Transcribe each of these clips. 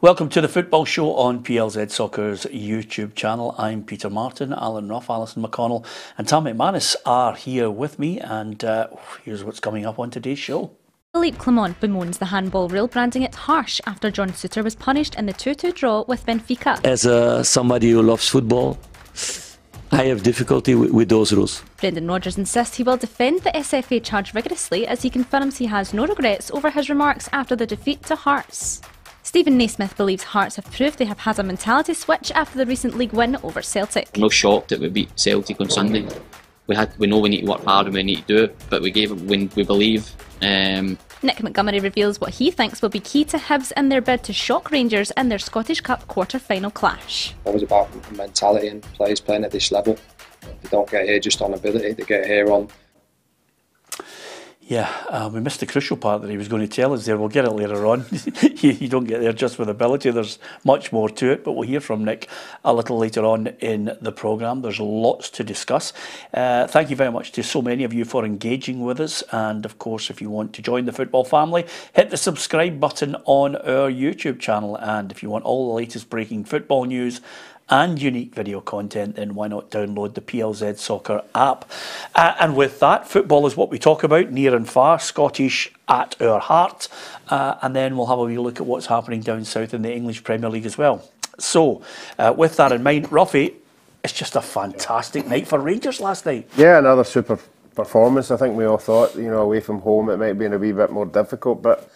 Welcome to the Football Show on PLZ Soccer's YouTube channel. I'm Peter Martin, Alan Rough, Alison McConnell, and Tom McManus are here with me. And uh, here's what's coming up on today's show. Philippe Clement bemoans the handball rule, branding it harsh after John Souttar was punished in the 2 2 draw with Benfica. As uh, somebody who loves football, I have difficulty with, with those rules. Brendan Rodgers insists he will defend the SFA charge vigorously as he confirms he has no regrets over his remarks after the defeat to Hearts. Steven Naismith believes Hearts have proved they have had a mentality switch after the recent league win over Celtic. I'm not shocked that we beat Celtic on Sunday. We had, we know we need to work hard and we need to do it, but we gave it when we believe. Um, Nick Montgomery reveals what he thinks will be key to Hibs in their bid to shock Rangers in their Scottish Cup quarter-final clash. Always about mentality and players playing at this level. They don't get here just on ability; they get here on yeah, uh, we missed the crucial part that he was going to tell us there. We'll get it later on. you, you, don't get there just with ability. There's much more to it, but we'll hear from Nick a little later on in the programme. There's lots to discuss. Uh, thank you very much to so many of you for engaging with us. And of course, if you want to join the football family, hit the subscribe button on our YouTube channel. And if you want all the latest breaking football news and unique video content, then why not download the PLZ Soccer app? Uh, and with that, football is what we talk about near and far, Scottish at our heart. Uh, and then we'll have a wee look at what's happening down south in the English Premier League as well. So, uh, with that in mind, Ruffy, it's just a fantastic night for Rangers last night. Yeah, another super performance. I think we all thought, you know, away from home it might been a wee bit more difficult, but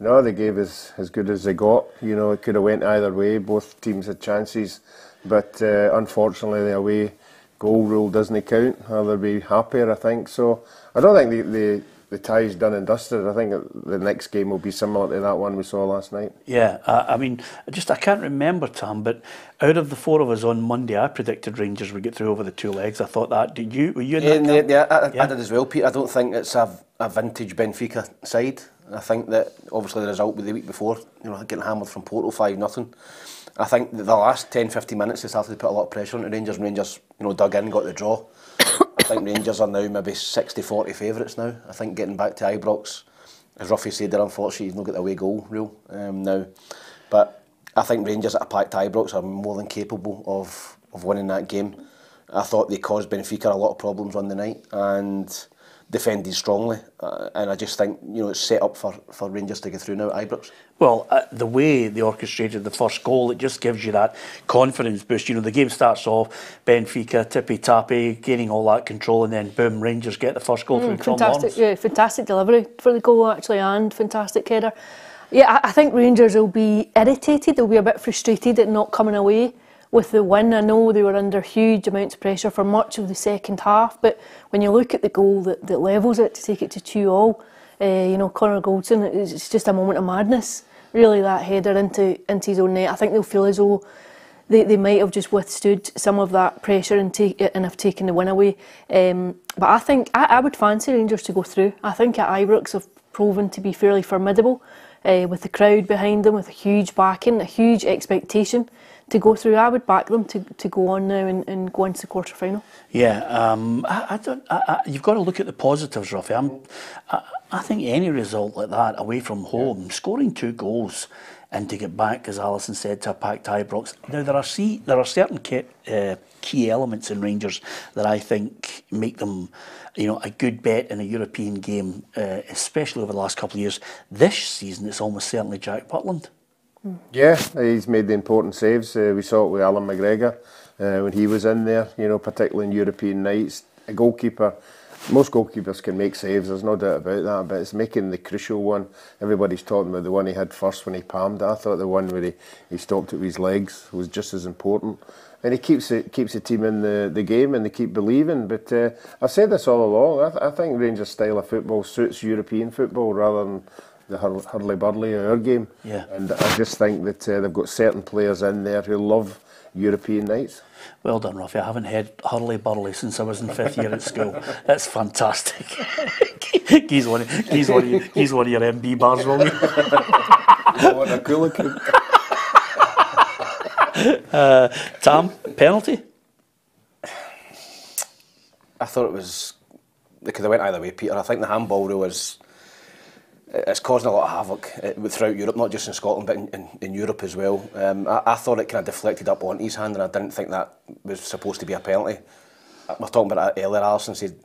no, they gave us as good as they got. You know, it could have went either way. Both teams had chances. But uh, unfortunately, the away goal rule doesn't count. Or they'll be happier, I think. So I don't think the, the, the tie's done and dusted. I think the next game will be similar to that one we saw last night. Yeah, uh, I mean, just I can't remember, Tom, but out of the four of us on Monday, I predicted Rangers would get through over the two legs. I thought that. Did you? Were you in yeah, that? Yeah, I, yeah, I did as well, Pete. I don't think it's a, a vintage Benfica side. I think that obviously the result with the week before, you know, getting hammered from Porto five nothing. I think the last 10, 15 minutes they started to put a lot of pressure on Rangers and Rangers, you know, dug in, got the draw. I think Rangers are now maybe 60-40 favourites now. I think getting back to Ibrox, as Ruffy said, they're unfortunately he's not got the away goal rule um, now. But I think Rangers at a packed Ibrox are more than capable of, of winning that game. I thought they caused Benfica a lot of problems on the night and defended strongly. Uh, and I just think, you know, it's set up for, for Rangers to get through now at Ibrox. Well, uh, the way they orchestrated the first goal, it just gives you that confidence boost. You know, the game starts off, Benfica, tippy tappy, gaining all that control, and then boom, Rangers get the first goal mm, through fantastic, yeah, fantastic delivery for the goal actually, and fantastic header. Yeah, I, I think Rangers will be irritated. They'll be a bit frustrated at not coming away with the win. I know they were under huge amounts of pressure for much of the second half, but when you look at the goal that, that levels it to take it to two all, uh, you know, Connor Goldson, it's just a moment of madness. Really, that header into into his own net. I think they'll feel as though they, they might have just withstood some of that pressure and take and have taken the win away. Um, but I think I, I would fancy Rangers to go through. I think at Ibrox have proven to be fairly formidable uh, with the crowd behind them, with a huge backing, a huge expectation to go through. I would back them to, to go on now and, and go into the quarter final. Yeah, um, I, I don't. I, I, you've got to look at the positives, Ruffy. I'm, I, think any result like that away from home, yeah. scoring two goals and to get back, as Alison said, to a packed Ibrox. Now there are see there are certain key, uh, key elements in Rangers that I think make them, you know, a good bet in a European game, uh, especially over the last couple of years. This season, it's almost certainly Jack Butland. Yeah, he's made the important saves. Uh, we saw it with Allan McGregor uh, when he was in there, you know, particularly in European nights. A goalkeeper, most goalkeepers can make saves, there's no doubt about that, but it's making the crucial one. Everybody's talking about the one he had first when he palmed it. I thought the one where he, he stopped it with his legs was just as important. And he keeps it keeps the team in the, the game and they keep believing. But uh, I've said this all along, I, th I think Rangers' style of football suits European football rather than the hur hurly-burly of our game. Yeah. And I just think that uh, they've got certain players in there who love European nights. Well done, Ruffy. I haven't had hurly burly since I was in fifth year at school. That's fantastic. he's, one, he's, one of, he's one of your MB bars, will you? what a cool uh, Tam, penalty? I thought it was, they could have went either way, Peter. I think the handball rule was it's causing a lot of havoc uh, throughout Europe, not just in Scotland, but in, in, in Europe as well. Um, I, I thought it kind of deflected up on his hand, and I didn't think that was supposed to be a penalty. We were talking about uh, that earlier, Alison said,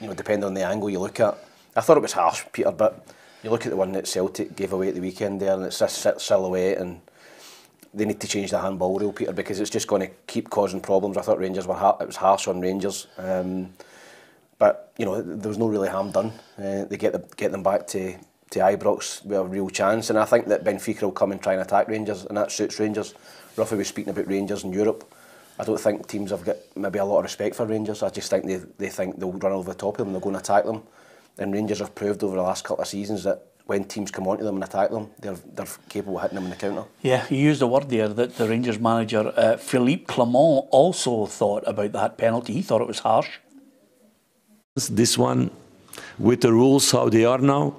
you know, depending on the angle you look at. I thought it was harsh, Peter, but you look at the one that Celtic gave away at the weekend there, and it's this silhouette, and they need to change the handball rule, Peter, because it's just going to keep causing problems. I thought Rangers were it was harsh on Rangers. Um, but you know there was no really harm done. Uh, they get the, get them back to to Ibrox with a real chance. And I think that Benfica will come and try and attack Rangers, and that suits Rangers. Ruffy was speaking about Rangers in Europe. I don't think teams have got maybe a lot of respect for Rangers. I just think they, they think they'll run over the top of them, and they'll go and attack them. And Rangers have proved over the last couple of seasons that when teams come onto them and attack them, they're, they're capable of hitting them in the counter. Yeah, you used a word there that the Rangers manager, uh, Philippe Clement, also thought about that penalty. He thought it was harsh. This one, with the rules how they are now,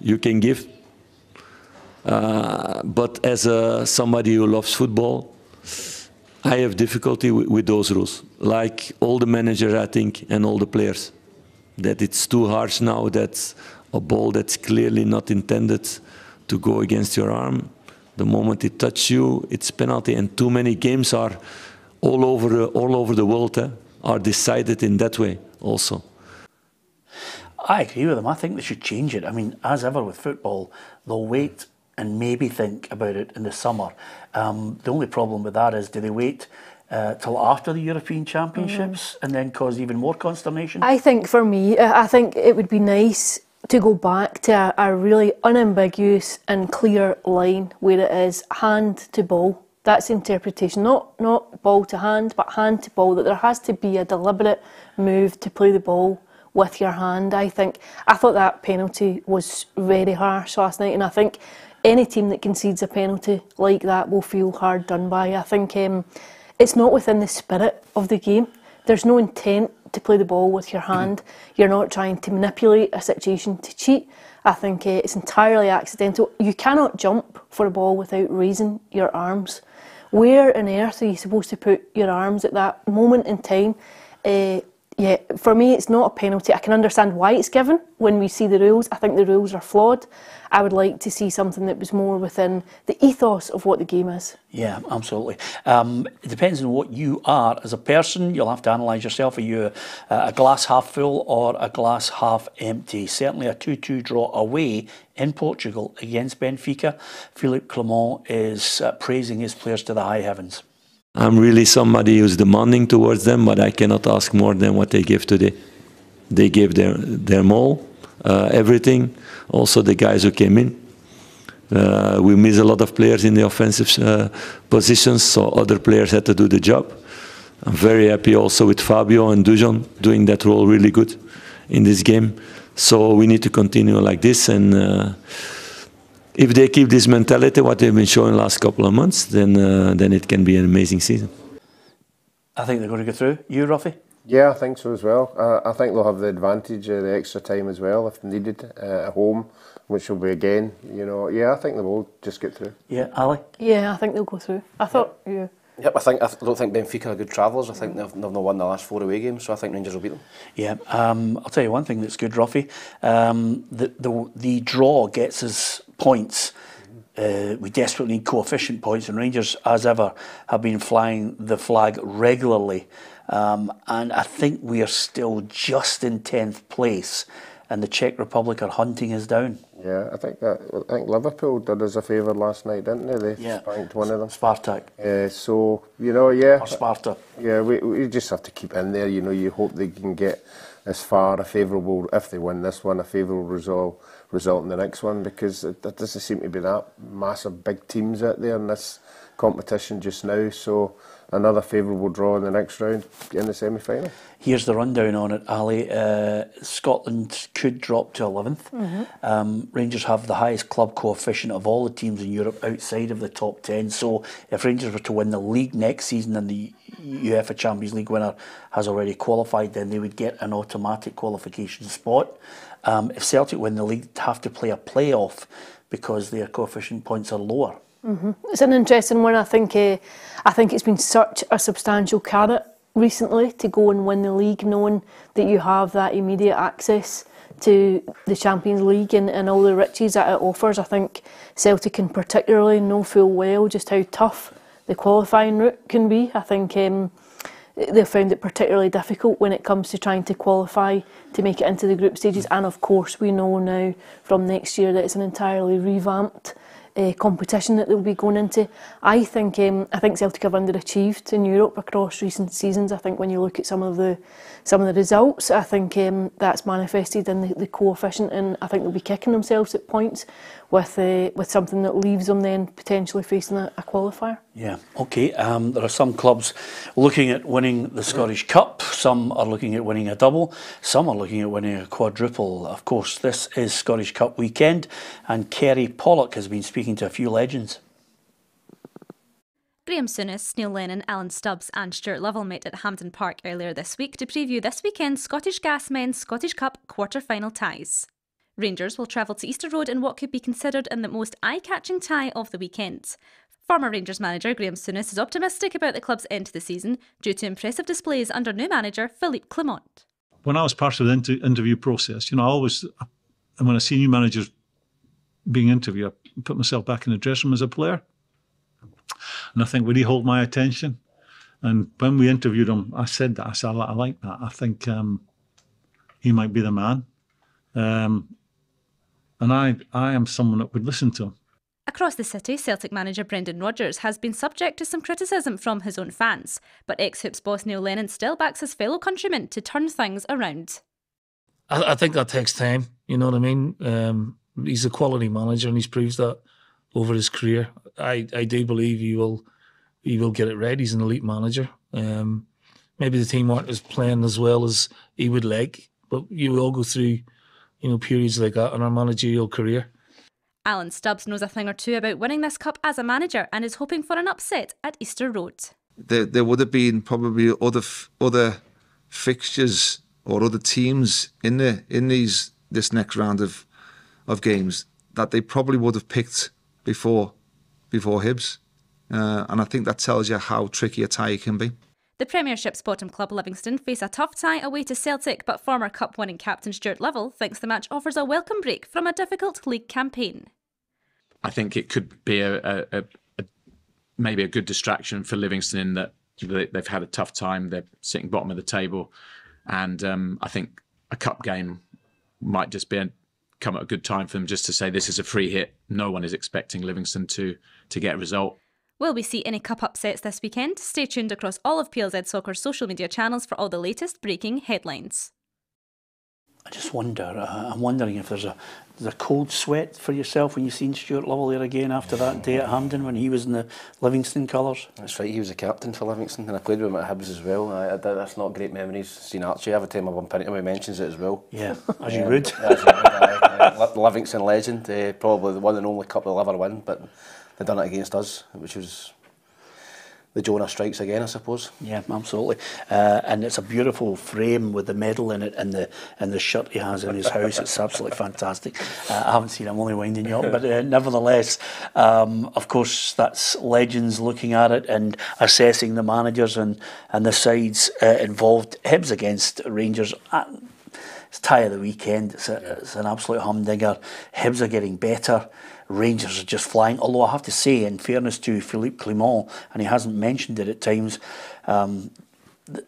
you can give. Uh, but as a, somebody who loves football, I have difficulty with, those rules. Like all the managers, I think, and all the players, that it's too harsh now. That a ball that's clearly not intended to go against your arm, the moment it touches you, it's penalty. And too many games are all over all over the world eh, are decided in that way also. I agree with them. I think they should change it. I mean, as ever with football, they'll wait and maybe think about it in the summer. Um, the only problem with that is, do they wait uh, till after the European Championships mm. and then cause even more consternation? I think for me, I think it would be nice to go back to a, a really unambiguous and clear line where it is hand to ball. That's interpretation, not not ball to hand, but hand to ball. That there has to be a deliberate move to play the ball with your hand. I think I thought that penalty was very harsh last night, and I think any team that concedes a penalty like that will feel hard done by. I think um, it's not within the spirit of the game. There's no intent to play the ball with your hand. You're not trying to manipulate a situation to cheat. I think uh, it's entirely accidental. You cannot jump for a ball without raising your arms. Where on earth are you supposed to put your arms at that moment in time? Uh, yeah, for me, it's not a penalty. I can understand why it's given when we see the rules. I think the rules are flawed. I would like to see something that was more within the ethos of what the game is. Yeah, absolutely. Um, it depends on what you are as a person. You'll have to analyse yourself. Are you a, a glass half full or a glass half empty? Certainly a 2 2 draw away in Portugal against Benfica. Philippe Clement is uh, praising his players to the high heavens. I'm really somebody who's demanding towards them, but I cannot ask more than what they give today. They gave their their all, uh, everything. Also the guys who came in. Uh, we miss a lot of players in the offensive uh, positions, so other players had to do the job. I'm very happy also with Fabio and Dujon doing that role really good in this game. So we need to continue like this and uh, if they keep this mentality, what they've been showing the last couple of months, then uh, then it can be an amazing season. I think they're going to go through. You, Ruffy? Yeah, I think so as well. Uh, I think they'll have the advantage of the extra time as well if needed uh, at home, which will be again, you know. Yeah, I think they will just get through. Yeah, Ali? Yeah, I think they'll go through. I thought, yeah. Yep, I think I don't think Benfica are good travellers. I think they've, they've not won the last four away games, so I think Rangers will beat them. Yeah, um, I'll tell you one thing that's good, Ruffy. Um, the, the the draw gets us points. Uh, we desperately need coefficient points, and Rangers, as ever, have been flying the flag regularly. Um, and I think we are still just in tenth place, and the Czech Republic are hunting us down. Yeah, I think that, I think Liverpool did us a favour last night, didn't they? They yeah. spanked one of them. Spartak. Uh, so you know, yeah. Or Sparta. Yeah, we we just have to keep in there. You know, you hope they can get as far a favourable if they win this one a favourable result result in the next one because there doesn't seem to be that massive big teams out there in this competition just now. So another favourable draw in the next round in the semi-final. Here's the rundown on it, Ali. Uh, Scotland could drop to 11th. Mm-hmm. Um, Rangers have the highest club coefficient of all the teams in Europe outside of the top 10. So if Rangers were to win the league next season and the UEFA Champions League winner has already qualified, then they would get an automatic qualification spot. Um, if Celtic win the league, they have to play a playoff because their coefficient points are lower. Mm-hmm. It's an interesting one. I think. Uh, I think it's been such a substantial carrot recently to go and win the league, knowing that you have that immediate access to the Champions League and, and all the riches that it offers. I think Celtic can particularly know full well just how tough the qualifying route can be. I think um, they've found it particularly difficult when it comes to trying to qualify to make it into the group stages. And of course, we know now from next year that it's an entirely revamped uh, competition that they'll be going into. I think um, I think Celtic have underachieved in Europe across recent seasons. I think when you look at some of the some of the results, I think um, that's manifested in the, the coefficient, and I think they'll be kicking themselves at points with uh, with something that leaves them then potentially facing a, a qualifier. Yeah, okay. Um, there are some clubs looking at winning the Scottish Cup, some are looking at winning a double, some are looking at winning a quadruple. Of course, this is Scottish Cup weekend, and Kerry Pollock has been speaking to a few legends. Graeme Souness, Neil Lennon, Alan Stubbs, and Stuart Lovell met at Hampden Park earlier this week to preview this weekend's Scottish Gas Men's Scottish Cup quarter final ties. Rangers will travel to Easter Road in what could be considered in the most eye catching tie of the weekend. Former Rangers manager Graeme Souness is optimistic about the club's end to the season due to impressive displays under new manager Philippe Clement. When I was part of the inter- interview process, you know, I always, and when I see new managers being interviewed, I put myself back in the dressing room as a player. And I think, would he hold my attention? And when we interviewed him, I said that. I said, I like that. I think um, he might be the man. Um, and I, I am someone that would listen to him. Across the city, Celtic manager Brendan Rodgers has been subject to some criticism from his own fans, but ex Hibs boss Neil Lennon still backs his fellow countrymen to turn things around. I, I think that takes time. You know what I mean? Um, he's a quality manager, and he's proved that over his career. I, I do believe he will he will get it right. He's an elite manager. Um, maybe the team aren't as playing as well as he would like, but you all go through you know, periods like that in our managerial career. Alan Stubbs knows a thing or two about winning this cup as a manager and is hoping for an upset at Easter Road. There, there would have been probably other other fixtures or other teams in the in these this next round of of games that they probably would have picked before before Hibs, uh, and I think that tells you how tricky a tie can be. The Premiership's bottom club Livingston face a tough tie away to Celtic, but former Cup winning captain Stuart Lovell thinks the match offers a welcome break from a difficult league campaign. I think it could be a, a, a maybe a good distraction for Livingston in that they've had a tough time. They're sitting bottom of the table, and um, I think a cup game might just be a, come at a good time for them just to say this is a free hit. No one is expecting Livingston to to get a result. Will we see any cup upsets this weekend? Stay tuned across all of PLZ Soccer's social media channels for all the latest breaking headlines. I just wonder, uh, I'm wondering if there's a there's a cold sweat for yourself when you've seen Stuart Lovell there again after that day at Hampden when he was in the Livingston colours. That's right, he was a captain for Livingston and I played with him at Hibs as well. I, I, that's not great memories. Seen Archie every time I bump into him, he mentions it as well. Yeah, as you would. as you would uh, Livingston legend, uh, probably the one and only cup they'll ever win, but they done it against us, which was the Jonah strikes again, I suppose. Yeah, absolutely. Uh, and it's a beautiful frame with the medal in it and the and the shirt he has in his house. It's absolutely fantastic. Uh, I haven't seen him, I'm only winding you up, but uh, nevertheless, um, of course, that's legends looking at it and assessing the managers and and the sides uh, involved. Hibs against Rangers. Uh, it's tie of the weekend. It's, a, it's an absolute humdinger. Hibs are getting better. Rangers are just flying. Although I have to say, in fairness to Philippe Clement, and he hasn't mentioned it at times, um,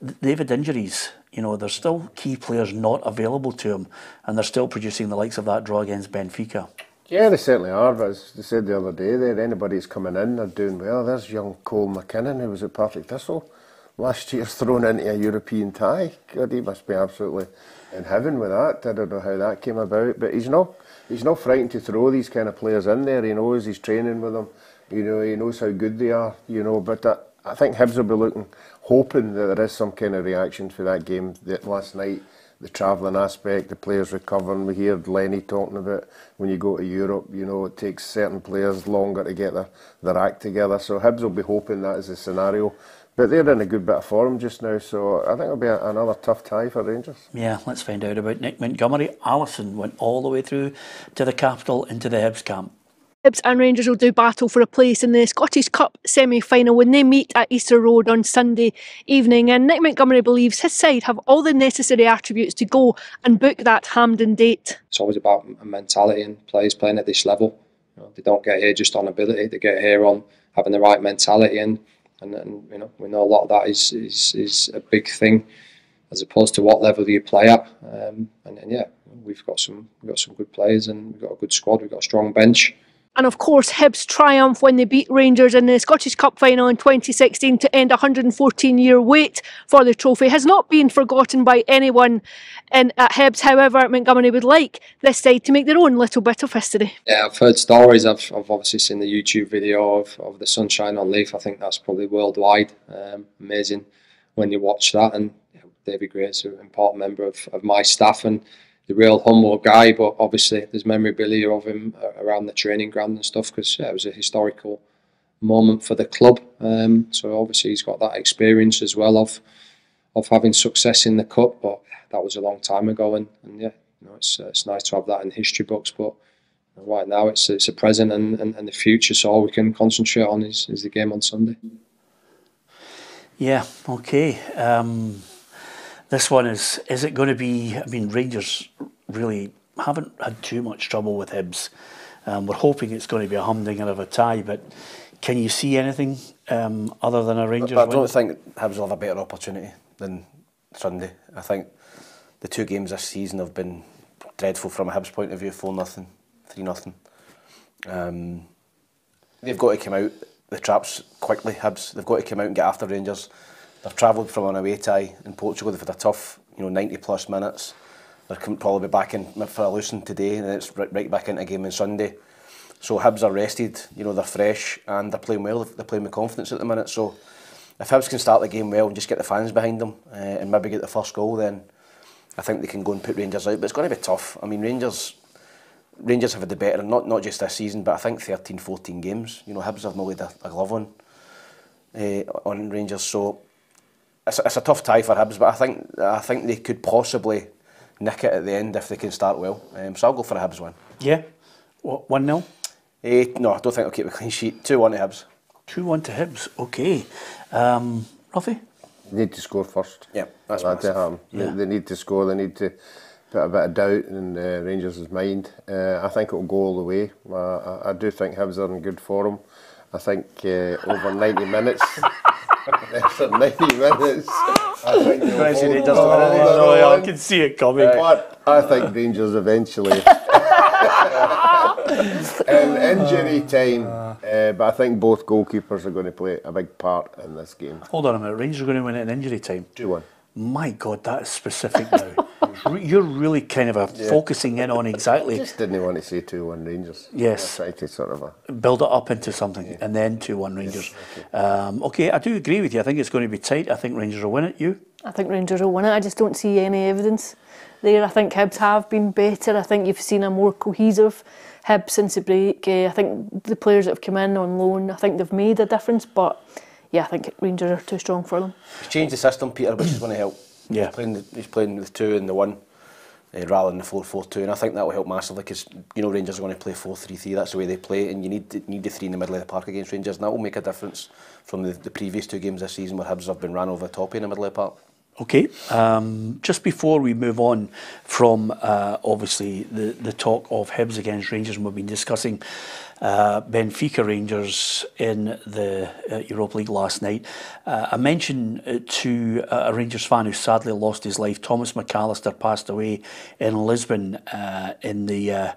they've had injuries. You know, there's still key players not available to him, and they're still producing the likes of that draw against Benfica. Yeah, they certainly are. But as they said the other day, there anybody's coming in, they're doing well. There's young Cole McKinnon, who was at Partick Thistle last year, thrown into a European tie. God, he must be absolutely in heaven with that. I don't know how that came about, but he's not he's not frightened to throw these kind of players in there. He knows he's training with them. You know, he knows how good they are. You know, but uh, I think Hibs will be looking, hoping that there is some kind of reaction for that game that last night. The travelling aspect, the players recovering. We heard Lenny talking about when you go to Europe, you know, it takes certain players longer to get their, their act together. So Hibs will be hoping that is a scenario. But they're in a good bit of form just now, so I think it'll be a, another tough tie for Rangers. Yeah, let's find out about Nick Montgomery. Alison went all the way through to the capital into the Hibs camp. Hibs and Rangers will do battle for a place in the Scottish Cup semi final when they meet at Easter Road on Sunday evening. And Nick Montgomery believes his side have all the necessary attributes to go and book that Hampden date. It's always about a mentality and players playing at this level. You know, they don't get here just on ability, they get here on having the right mentality. And, and, and you know, we know a lot of that is, is, is a big thing as opposed to what level you play at. Um, and, and yeah, we've got some we've got some good players and we've got a good squad, we've got a strong bench. And of course, Hibs triumph when they beat Rangers in the Scottish Cup final in 2016 to end a 114 year wait for the trophy has not been forgotten by anyone in, at Hibs. However, Montgomery would like this side to make their own little bit of history. Yeah, I've heard stories. I've, I've obviously seen the YouTube video of, of the sunshine on Leith. I think that's probably worldwide. Um, amazing when you watch that. And David Gray's an important member of, of my staff. And the real humble guy, but obviously there's memorabilia of him around the training ground and stuff because yeah, it was a historical moment for the club. Um, so obviously he's got that experience as well of of having success in the cup, but that was a long time ago, and, and yeah, you know, it's uh, it's nice to have that in history books, but. Right now, it's it's a present and, and, and the future. So all we can concentrate on is, is the game on Sunday. Yeah. Okay. Um, this one is, is it going to be, I mean, Rangers really haven't had too much trouble with Hibs. Um, we're hoping it's going to be a humdinger of a tie, but can you see anything um, other than a Rangers I, I don't win? think Hibs will have a better opportunity than Sunday. I think the two games this season have been dreadful from a Hibs point of view, 4 nothing, 3 nothing. Um, they've got to come out the traps quickly, Hibs. They've got to come out and get after Rangers. They've travelled from an away tie in Portugal. They've had a tough, you know, 90 plus minutes. They're probably be back in for Luton today, and it's right, right back into a game on Sunday. So Hibs are rested, you know, they're fresh and they're playing well. They're playing with confidence at the minute. So if Hibs can start the game well and just get the fans behind them uh, and maybe get the first goal, then I think they can go and put Rangers out. But it's going to be tough. I mean, Rangers Rangers have had the better, not not just this season, but I think 13, 14 games. You know, Hibs have not laid a, a glove on uh, eh, on Rangers. So it's, it's a tough tie for Hibs, but I think I think they could possibly nick it at the end if they can start well. Um, so I'll go for a Hibs win. Yeah, what, one 0 eh, No, I don't think they'll keep a clean sheet. Two one to Hibs. Two one to Hibs. Okay, um, Ruffy. Need to score first. Yeah, that's that to happen. Yeah. They, they need to score. They need to put a bit of doubt in uh, Rangers' mind. Uh, I think it'll go all the way. Uh, I, I do think Hibs are in good form. I think uh, over 90 minutes. after 90 minutes. I think he doesn't oh, no, I can see it coming. But I think Rangers eventually. in injury time, uh, but I think both goalkeepers are going to play a big part in this game. Hold on a minute, Rangers are going to win it in injury time. 2 1. My God, that is specific now. You're really kind of a yeah. focusing in on exactly. I just didn't want to say 2 1 Rangers. Yes. I tried to sort of a... build it up into something yeah. and then 2 1 Rangers. Yes, okay. Um, okay, I do agree with you. I think it's going to be tight. I think Rangers will win it. You? I think Rangers will win it. I just don't see any evidence there. I think Hibs have been better. I think you've seen a more cohesive Hibs since the break. Uh, I think the players that have come in on loan, I think they've made a difference. But yeah, I think Rangers are too strong for them. He's changed the system, Peter, which is going to help. Yeah. He's playing, the, he's playing with two and the one uh, rather than the 4-4-2 and I think that will help massively because you know Rangers are going to play 4-3-3 that's the way they play and you need need the three in the middle of the park against Rangers and that will make a difference from the, the previous two games this season where Hibs have been ran over the top in the middle of the park. Okay, um, just before we move on from uh, obviously the, the talk of Hibs against Rangers, and we've been discussing uh, Benfica Rangers in the uh, Europa League last night. Uh, I mentioned uh, to a Rangers fan who sadly lost his life, Thomas McAllister passed away in Lisbon uh, in the uh,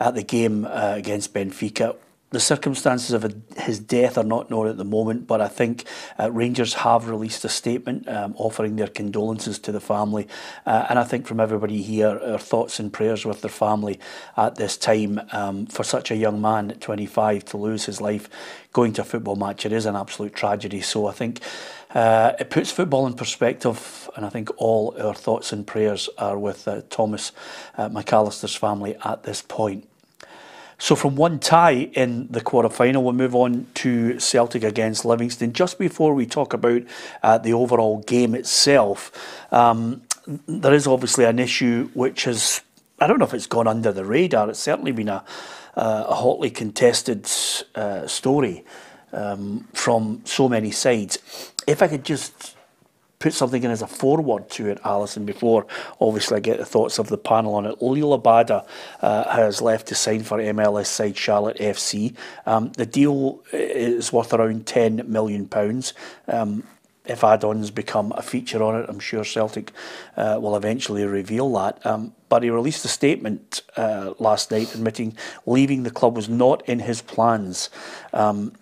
at the game uh, against Benfica the circumstances of his death are not known at the moment, but I think uh, Rangers have released a statement um, offering their condolences to the family. Uh, and I think from everybody here, our thoughts and prayers with their family at this time. Um, for such a young man at 25 to lose his life going to a football match, it is an absolute tragedy. So I think uh, it puts football in perspective, and I think all our thoughts and prayers are with uh, Thomas uh, McAllister's family at this point. So from one tie in the quarter final, we'll move on to Celtic against Livingston. Just before we talk about uh, the overall game itself, um, there is obviously an issue which has I don't know if it's gone under the radar. It's certainly been a, uh, a hotly contested uh, story um, from so many sides. If I could just put something in as a forward to it, Alison, before obviously I get the thoughts of the panel on it. Liel Abada uh, has left to sign for MLS side Charlotte FC. Um, the deal is worth around £10 million. Um, if add-ons become a feature on it, I'm sure Celtic uh, will eventually reveal that. Um, but he released a statement uh, last night admitting leaving the club was not in his plans. Um,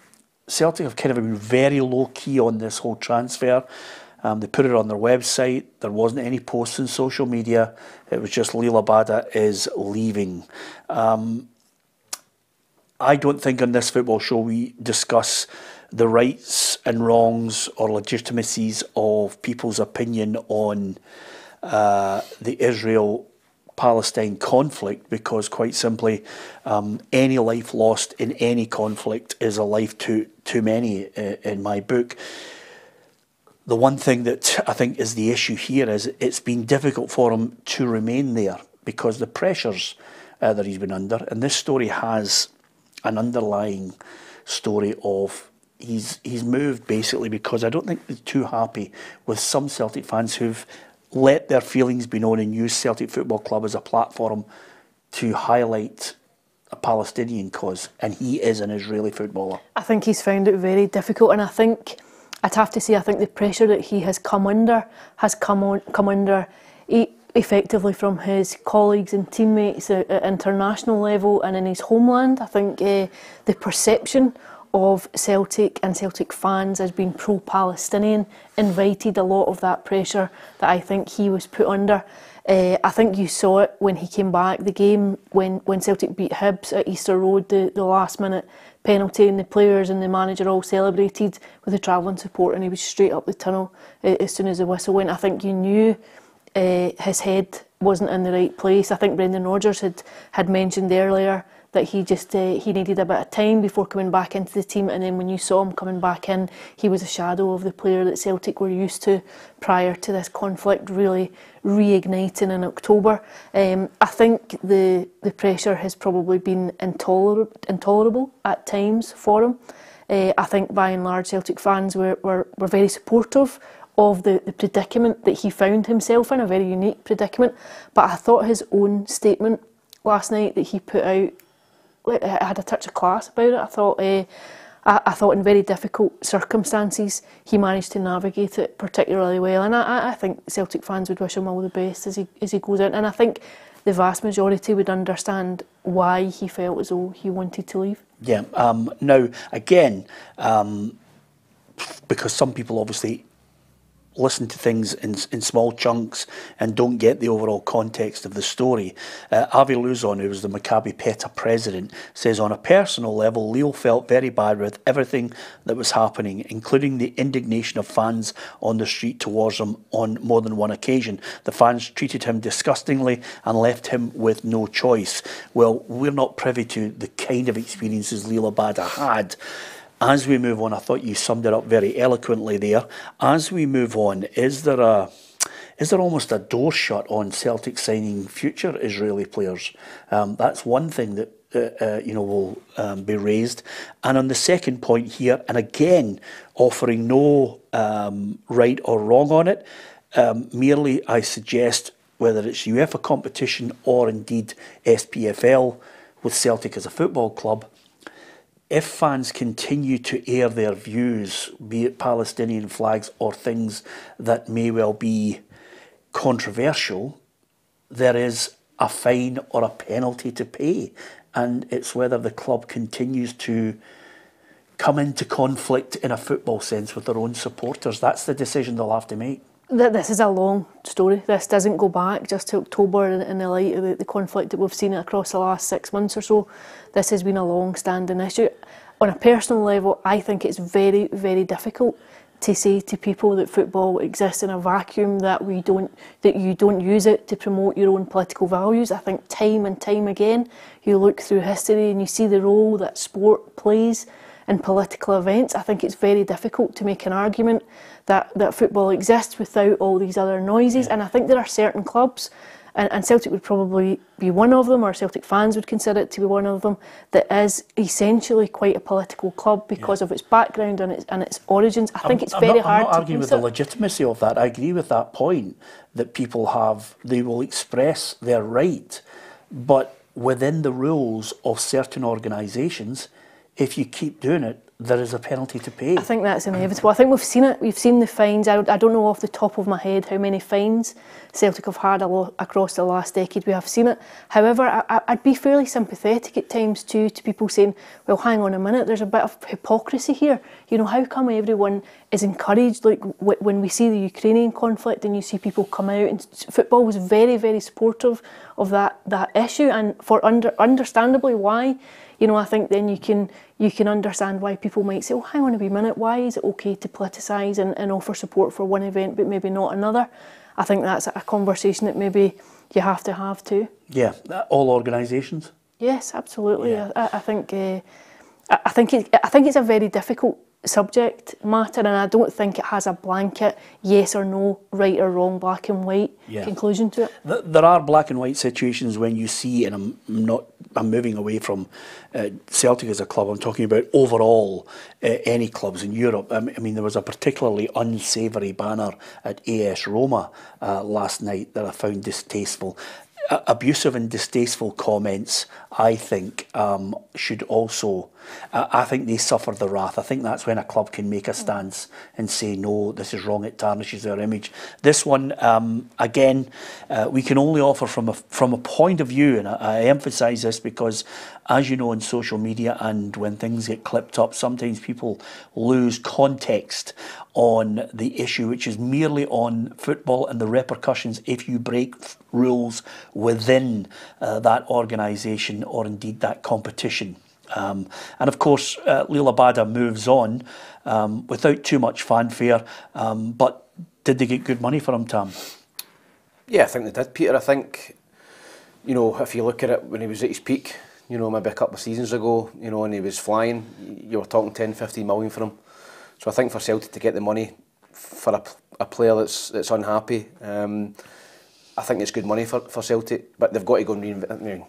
Celtic have kind of been very low key on this whole transfer. Um, they put it on their website. There wasn't any posts in social media. It was just Liel Abada is leaving. Um, I don't think on this football show we discuss the rights and wrongs or legitimacies of people's opinion on uh, the Israel Palestine conflict because, quite simply, um, any life lost in any conflict is a life too, too many uh, in my book. The one thing that I think is the issue here is it's been difficult for him to remain there because the pressures uh, that he's been under, and this story has an underlying story of he's he's moved basically because I don't think they're too happy with some Celtic fans who've let their feelings be known and used Celtic Football Club as a platform to highlight a Palestinian cause, and he is an Israeli footballer. I think he's found it very difficult, and I think I'd have to say I think the pressure that he has come under has come on come under. Effectively from his colleagues and teammates at, at international level and in his homeland. I think uh, the perception of Celtic and Celtic fans as being pro-Palestinian invited a lot of that pressure that I think he was put under. Uh, I think you saw it when he came back. The game when, when Celtic beat Hibs at Easter Road, the, the last minute penalty, and the players and the manager all celebrated with the travelling support, and he was straight up the tunnel as soon as the whistle went. I think you knew uh, his head wasn't in the right place. I think Brendan Rodgers had, had mentioned earlier that he just uh, he needed a bit of time before coming back into the team. And then when you saw him coming back in he was a shadow of the player that Celtic were used to prior to this conflict really reigniting in October. Um, I think the the pressure has probably been intoler intolerable at times for him. Uh, I think by and large Celtic fans were, were, were very supportive of the, the predicament that he found himself in, a very unique predicament. But I thought his own statement last night that he put out I had a touch of class about it. I thought uh, I, I, thought in very difficult circumstances he managed to navigate it particularly well, and I, I think Celtic fans would wish him all the best as he as he goes out. And I think the vast majority would understand why he felt as though he wanted to leave. Yeah. Um, now again, um, because some people obviously listen to things in, in small chunks and don't get the overall context of the story. Uh, Avi Luzon, who was the Maccabi PETA president, says on a personal level, Liel felt very bad with everything that was happening, including the indignation of fans on the street towards him on more than one occasion. The fans treated him disgustingly and left him with no choice. Well, we're not privy to the kind of experiences Liel Abada had. As we move on, I thought you summed it up very eloquently there. As we move on, is there a is there almost a door shut on Celtic signing future Israeli players? Um, that's one thing that uh, uh, you know will um, be raised. And on the second point here, and again offering no um, right or wrong on it, um, merely I suggest whether it's UEFA competition or indeed SPFL with Celtic as a football club, if fans continue to air their views, be it Palestinian flags or things that may well be controversial, there is a fine or a penalty to pay. And it's whether the club continues to come into conflict in a football sense with their own supporters. That's the decision they'll have to make. This is a long story. This doesn't go back just to October in the light of the, conflict that we've seen across the last six months or so. This has been a long-standing issue. On a personal level, I think it's very, very difficult to say to people that football exists in a vacuum, that we don't, that you don't use it to promote your own political values. I think time and time again, you look through history and you see the role that sport plays in political events. I think it's very difficult to make an argument that, that football exists without all these other noises. Mm. And I think there are certain clubs and, and Celtic would probably be one of them, or Celtic fans would consider it to be one of them, that is essentially quite a political club because yeah. of its background and its, and its origins. I think I'm, it's very not, hard I'm not arguing with the legitimacy of that. I agree with that point that people have, they will express their right, but within the rules of certain organisations, if you keep doing it, there is a penalty to pay. I think that's inevitable. I think we've seen it. We've seen the fines. I, I don't know off the top of my head how many fines Celtic have had across the last decade. We have seen it. However, I, I'd be fairly sympathetic at times too to people saying, "Well, hang on a minute. There's a bit of hypocrisy here. You know, how come everyone is encouraged? Like when we see the Ukrainian conflict and you see people come out, and football was very, very supportive of that that issue, and for under understandably why." You know, I think then you can you can understand why people might say, oh, hang on a wee minute, why is it okay to politicise and, and offer support for one event but maybe not another? I think that's a conversation that maybe you have to have too. Yeah, all organisations. Yes, absolutely. Yeah. I, I think uh, I think it, I think it's a very difficult subject matter and I don't think it has a blanket yes or no, right or wrong, black and white yeah. conclusion to it. There are black and white situations when you see, and I'm not, I'm moving away from uh, Celtic as a club, I'm talking about overall uh, any clubs in Europe. I mean, there was a particularly unsavoury banner at AS Roma uh, last night that I found distasteful abusive and distasteful comments, I think, um, should also. I think they suffer the wrath. I think that's when a club can make a stance and say, no, this is wrong. It tarnishes their image. This one, um, again, uh, we can only offer from a from a point of view, and I, I emphasise this because, as you know, in social media and when things get clipped up, sometimes people lose context on the issue, which is merely on football and the repercussions if you break rules within uh, that organisation or indeed that competition. Um, and of course, uh, Liel Abada moves on um, without too much fanfare. Um, but did they get good money for him, Tam? Yeah, I think they did, Peter. I think, you know, if you look at it when he was at his peak, you know, maybe a couple of seasons ago, you know, and he was flying, you were talking 10, 15 million for him. So I think for Celtic to get the money for a, a player that's that's unhappy, um, I think it's good money for, for Celtic. But they've got to go and reinvent. I mean,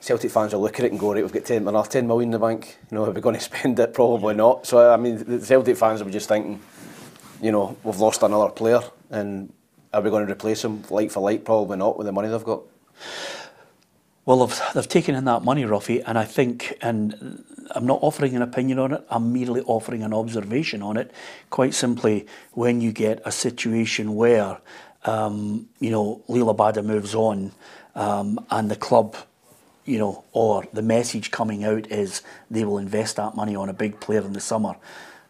Celtic fans will look at it and go, right, we've got 10, another 10 million in the bank. You know, are we going to spend it? Probably not. So, I mean, the Celtic fans will be just thinking, you know, we've lost another player and are we going to replace him like for like? Probably not with the money they've got. Well, they've, they've taken in that money, Ruffy, and I think, and I'm not offering an opinion on it, I'm merely offering an observation on it. Quite simply, when you get a situation where, um, you know, Liel Abada moves on um, and the club, you know, or the message coming out is they will invest that money on a big player in the summer.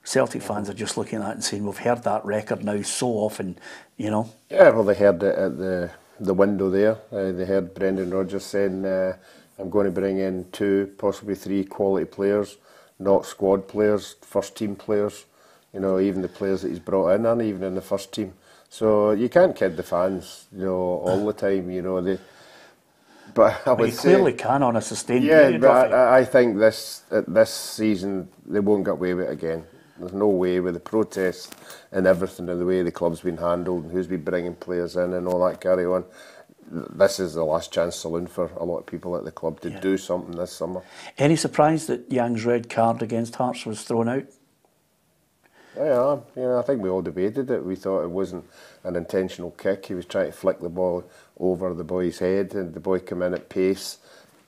Celtic fans are just looking at that and saying, we've heard that record now so often, you know. Yeah, well, they heard it at the the window there. Uh, they heard Brendan Rodgers saying, uh, I'm going to bring in two, possibly three quality players, not squad players, first team players. You know, even the players that he's brought in aren't even in the first team. So you can't kid the fans, you know, all the time. You know, they. But I would you clearly can on a sustained yeah, but I, I, think this this season they won't get away with it again. There's no way with the protests and everything and the way the club's been handled and who's been bringing players in and all that carry on. This is the last chance saloon for a lot of people at the club to yeah. do something this summer. Any surprise that Yang's red card against Hearts was thrown out? Oh, yeah, you know, I think we all debated it. We thought it wasn't an intentional kick. He was trying to flick the ball over the boy's head, and the boy came in at pace,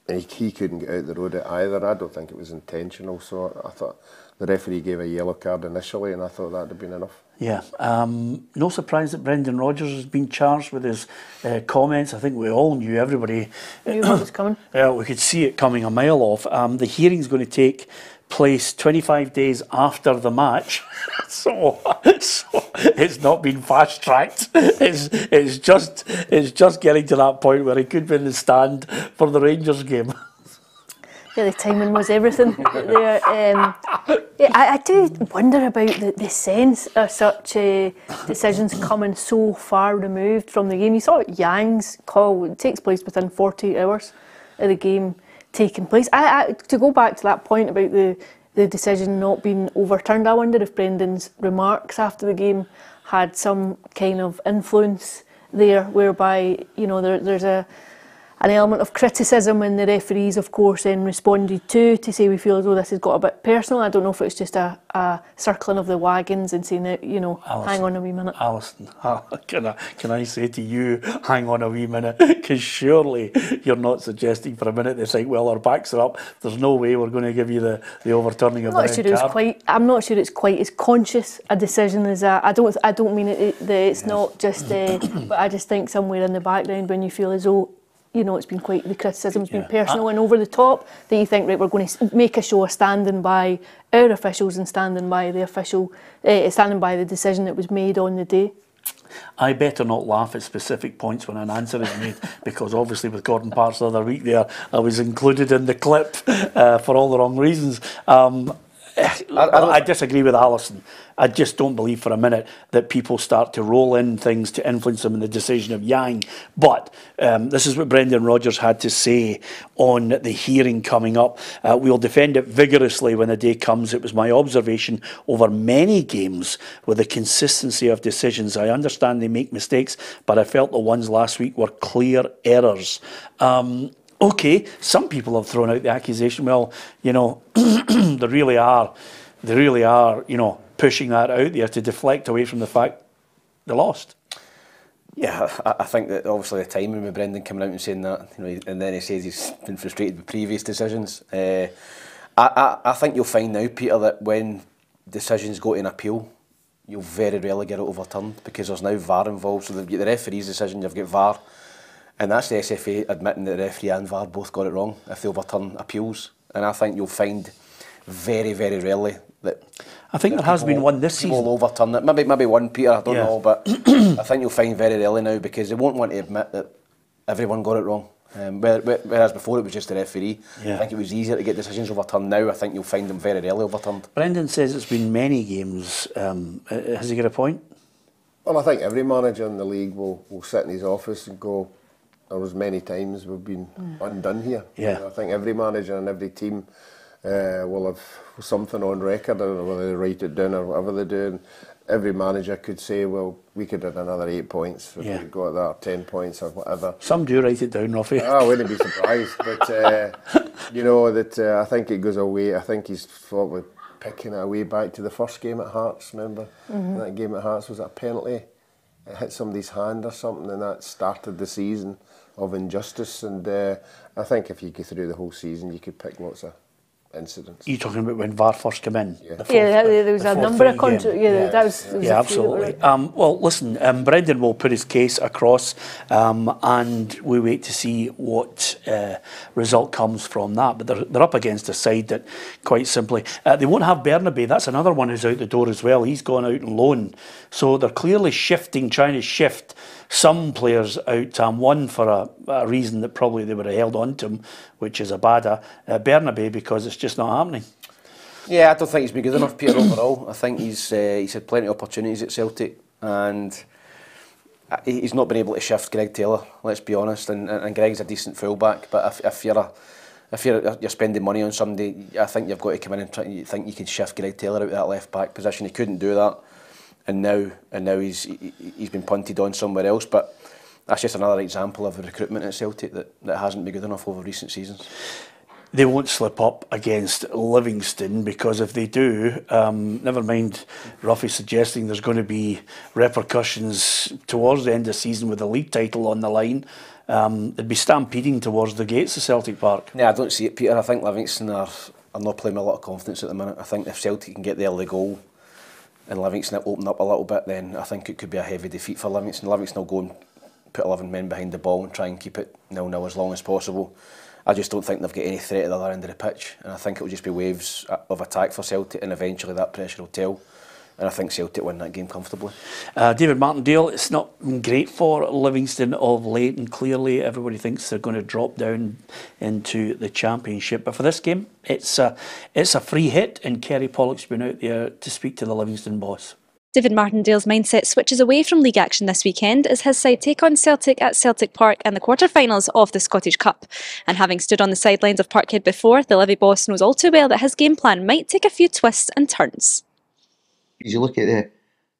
and he, he couldn't get out the road either. I don't think it was intentional. So I thought the referee gave a yellow card initially, and I thought that'd have been enough. Yeah, um, no surprise that Brendan Rodgers has been charged with his uh, comments. I think we all knew, everybody knew what was coming. Yeah, we could see it coming a mile off. Um, the hearing's going to take place 25 days after the match, so, so it's not been fast tracked. It's it's just it's just getting to that point where he could be in the stand for the Rangers game. Yeah, the timing was everything there. Um, yeah, I, I, do wonder about the, the sense of such uh, decisions coming so far removed from the game. You saw Yang's call it takes place within 48 hours of the game taking place. I, I, to go back to that point about the, the decision not being overturned, I wonder if Brendan's remarks after the game had some kind of influence there, whereby you know there, there's a an element of criticism and the referees of course then responded to to say we feel as though this has got a bit personal. I don't know if it's just a, a circling of the wagons and saying that, you know, Alison, hang on a wee minute. Alison, can I, can I say to you, hang on a wee minute, because surely you're not suggesting for a minute they think, well, our backs are up, there's no way we're going to give you the, the overturning of I'm the not red sure it's card. quite. I'm not sure it's quite as conscious a decision as that. I don't. I don't mean it, it, that it's not just. Uh, but I just think somewhere in the background when you feel as though, you know, it's been quite, the criticism's been yeah. personal and over the top, that you think, right, we're going to make a show of standing by our officials and standing by the official, uh, standing by the decision that was made on the day. I better not laugh at specific points when an answer is made because obviously with Gordon Parks the other week there, I was included in the clip uh, for all the wrong reasons. Um, I, disagree with Alison. I just don't believe for a minute that people start to roll in things to influence them in the decision of Yang. But um, this is what Brendan Rodgers had to say on the hearing coming up. Uh, we'll defend it vigorously when the day comes. It was my observation over many games with the consistency of decisions. I understand they make mistakes, but I felt the ones last week were clear errors. Um, okay, some people have thrown out the accusation. Well, you know, they really are, they really are, you know, pushing that out there to deflect away from the fact they lost. Yeah, I, think that obviously the timing with Brendan coming out and saying that, you know, and then he says he's been frustrated with previous decisions. Uh, I, I, I think you'll find now, Peter, that when decisions go to an appeal, you'll very rarely get it overturned because there's now VAR involved. So the, the referee's decision, you've got VAR, and that's the SFA admitting that the referee and VAR both got it wrong if they overturn appeals. And I think you'll find very, very rarely that. I think that there has been one this people season. will overturn it. Maybe, maybe one, Peter. I don't Yeah. know, but I think you'll find very rarely now because they won't want to admit that everyone got it wrong. Um, where- where- whereas before it was just the referee. Yeah. I think it was easier to get decisions overturned. Now I think you'll find them very rarely overturned. Brendan says it's been many games. Um, uh, has he got a point? Well, I think every manager in the league will, will sit in his office and go, there was many times we've been undone here. Yeah. You know, I think every manager and every team uh, will have something on record, or whether they write it down or whatever they do. And every manager could say, well, we could have another eight points if Yeah. we got that, or ten points or whatever. Some do write it down, Ruffy. I wouldn't be surprised, but uh, you know that uh, I think it goes away. I think he's probably picking it away back to the first game at Hearts. Remember Mhm. that game at Hearts was it a penalty? It hit somebody's hand or something, and that started the season of injustice. And uh, I think if you go through the whole season, you could pick lots of incidents. You talking about when VAR first came in? The Yeah, there there was the a number of 4-3 contra- game. yeah, that was- there was yeah, a few that were- absolutely. Um, well, listen, um, Brendan will put his case across, um, and we wait to see what uh, result comes from that. But they're, they're up against a side that, quite simply, uh, they won't have Bernabei. That's another one who's out the door as well. He's gone out on loan, so they're clearly shifting, trying to shift some players out. Um, one for a, a reason that probably they would have held on to him, which is Abada. Uh, Bernabei because it's just not happening. Yeah, I don't think he's been good enough, Peter, overall. I think he's uh, he's had plenty of opportunities at Celtic and uh, he's not been able to shift Greg Taylor, let's be honest, and, and Greg's a decent fullback, but if, if you're a if you're, you're spending money on somebody, I think you've got to come in and try, you think you can shift Greg Taylor out of that left back position. He couldn't do that, and now and now he's he, he's been punted on somewhere else. But that's just another example of a recruitment at Celtic that, that hasn't been good enough over recent seasons. They won't slip up against Livingston because if they do, um, never mind Ruffy suggesting there's going to be repercussions towards the end of the season with the league title on the line, um, they'd be stampeding towards the gates of Celtic Park. Yeah, I don't see it, Peter. I think Livingston are, are not playing with a lot of confidence at the minute. I think if Celtic can get the early goal and Livingston open up a little bit, then I think it could be a heavy defeat for Livingston. Livingston will go and put 11 men behind the ball and try and keep it nil-nil as long as possible. I just don't think they've got any threat at the other end of the pitch. And I think it will just be waves uh, of attack for Celtic and eventually that pressure will tell. And I think Celtic win that game comfortably. Uh, David Martindale, it's not great for Livingston of late and clearly everybody thinks they're going to drop down into the championship. But for this game, it's a, it's a free hit and Kerry Pollock's been out there to speak to the Livingston boss. David Martindale's mindset switches away from league action this weekend as his side take on Celtic at Celtic Park in the quarter-finals of the Scottish Cup. And having stood on the sidelines of Parkhead before, the Livi boss knows all too well that his game plan might take a few twists and turns. As you look at the,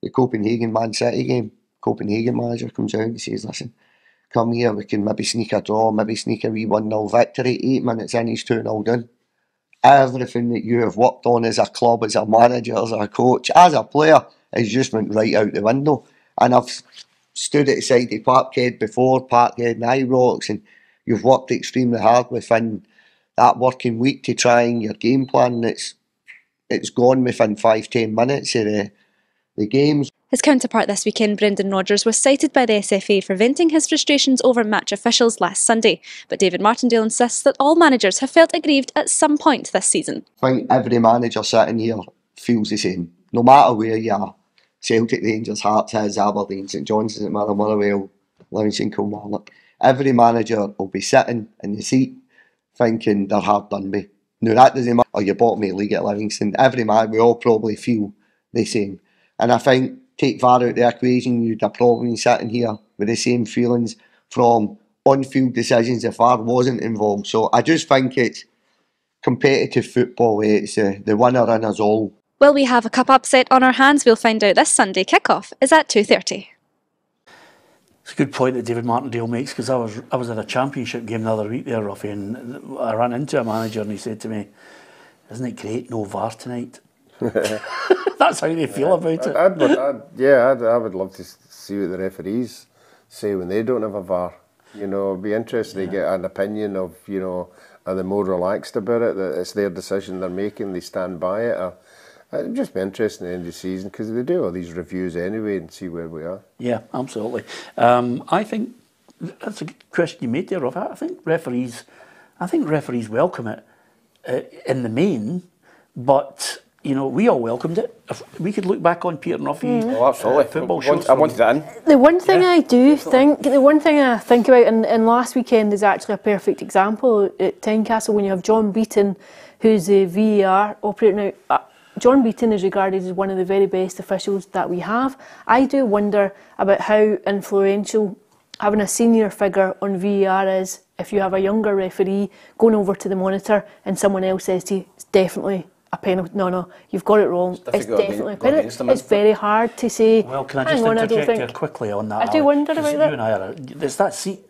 the Copenhagen Man City game, Copenhagen manager comes out and says, listen, come here, we can maybe sneak a draw, maybe sneak a wee 1 0 victory. Eight minutes in, he's 2 0 down. Everything that you have worked on as a club, as a manager, as a coach, as a player, has just went right out the window. And I've stood at the side of Parkhead before, Parkhead and Ibrox, and you've worked extremely hard within that working week to try and your game plan. It's it's gone within five, ten minutes of the, the games. His counterpart this weekend, Brendan Rodgers, was cited by the SFA for venting his frustrations over match officials last Sunday. But David Martindale insists that all managers have felt aggrieved at some point this season. I think every manager sitting here feels the same, no matter where you are. Celtic, Rangers, Hearts, Hibs, Aberdeen, St John's, St Mirren, Motherwell, Livingston, Kilmarnock. Every manager will be sitting in the seat thinking they're hard done by. Now that doesn't matter, or you bought me a league at Livingston. Every man, we all probably feel the same. And I think take VAR out of the equation, you'd have probably sitting here with the same feelings from on-field decisions if VAR wasn't involved. So I just think it's competitive football. It's uh, the winner in us all. Will we have a cup upset on our hands? We'll find out this Sunday. Kick-off is at 2.30. It's a good point that David Martindale makes because I was I was at a championship game the other week there, Ruffy, and I ran into a manager and he said to me, "Isn't it great no VAR tonight?" That's how they feel about it. I'd, I'd, I'd, yeah, I'd, I would love to see what the referees say when they don't have a VAR. You know, it'd be interesting yeah. to get an opinion of, you know, are they more relaxed about it, that it's their decision they're making, they stand by it, or It'd just be interesting at the end of the season because they do all these reviews anyway and see where we are. Yeah, absolutely. Um, I think that's a good question you made there, Rob. I think referees, I think referees welcome it uh, in the main, but you know, we all welcomed it. If we could look back on Peter Nuffy mm. oh, absolutely. Uh, football I, want, I wanted that in. The one thing yeah. I do think, the one thing I think about, and, and last weekend is actually a perfect example at Tynecastle when you have John Beaton, who's the VAR operator now. John Beaton is regarded as one of the very best officials that we have. I do wonder about how influential having a senior figure on VAR is if you have a younger referee going over to the monitor and someone else says to you, it's definitely a penalty. No, no, you've got it wrong. It's, it's definitely a penalty. It's very hard to say. Well, can I just on, interject I here quickly on that? I do wonder about that. You and I are, there's that seat.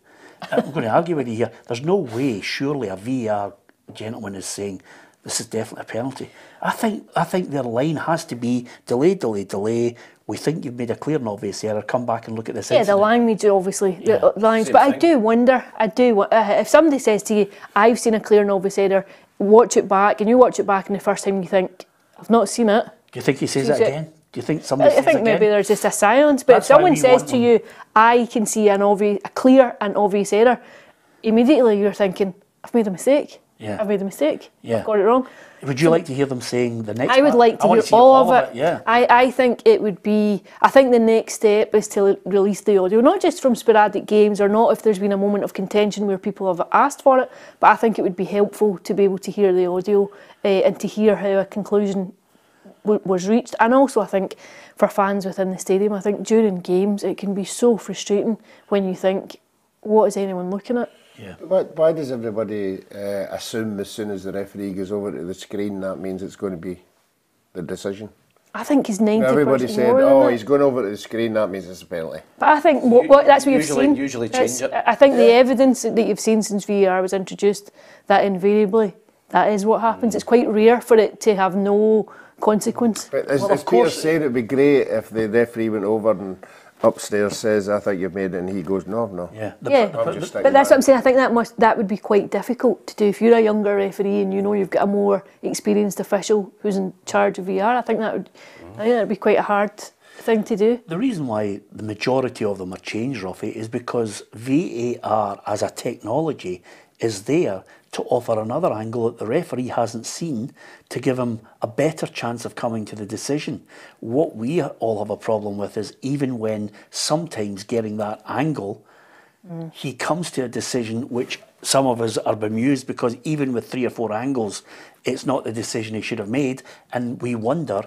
I'm going to argue with you here. There's no way, surely, a VAR gentleman is saying this is definitely a penalty. I think I think their line has to be delay, delay, delay. We think you've made a clear and obvious error. Come back and look at this. Yeah, incident. the line needs obviously yeah. the lines, Same but thing. I do wonder. I do. Uh, if somebody says to you, "I've seen a clear and obvious error," watch it back, and you watch it back, and the first time you think, "I've not seen it." Do you think he says it again? Do you think somebody? I think maybe there's just a silence. But That's if someone says to you, "I can see an obvious, a clear and obvious error," immediately you're thinking, "I've made a mistake." Yeah. I've made a mistake. Yeah. I've got it wrong. Would you like to hear them saying the next? I would part? like to hear to all, all of it. it. Yeah. I, I think it would be. I think the next step is to release the audio, not just from sporadic games or not if there's been a moment of contention where people have asked for it, but I think it would be helpful to be able to hear the audio uh, and to hear how a conclusion was reached. And also, I think for fans within the stadium, I think during games it can be so frustrating when you think, what is anyone looking at? Yeah. Why, why does everybody uh, assume as soon as the referee goes over to the screen that means it's going to be the decision? I think he's 90 Everybody said, oh, he's going over to the screen, that means it's a penalty. But I think what, what that's what usually, you've seen. Usually change it. I think yeah. the evidence that you've seen since VAR was introduced, that invariably, that is what happens. Mm. It's quite rare for it to have no consequence. But as, well, as Peter said, it would be great if the referee went over and upstairs says, "I think you've made it," and he goes, "No, no." Yeah, yeah. but that's what I'm saying. I think that must that would be quite difficult to do if you're a younger referee and you know you've got a more experienced official who's in charge of VR. I think that would, mm. I think that would be quite a hard thing to do. The reason why the majority of them are changed, Ruffy, is because VAR as a technology is there to offer another angle that the referee hasn't seen to give him a better chance of coming to the decision. What we all have a problem with is even when sometimes getting that angle, mm. he comes to a decision which some of us are bemused because even with three or four angles, it's not the decision he should have made. And we wonder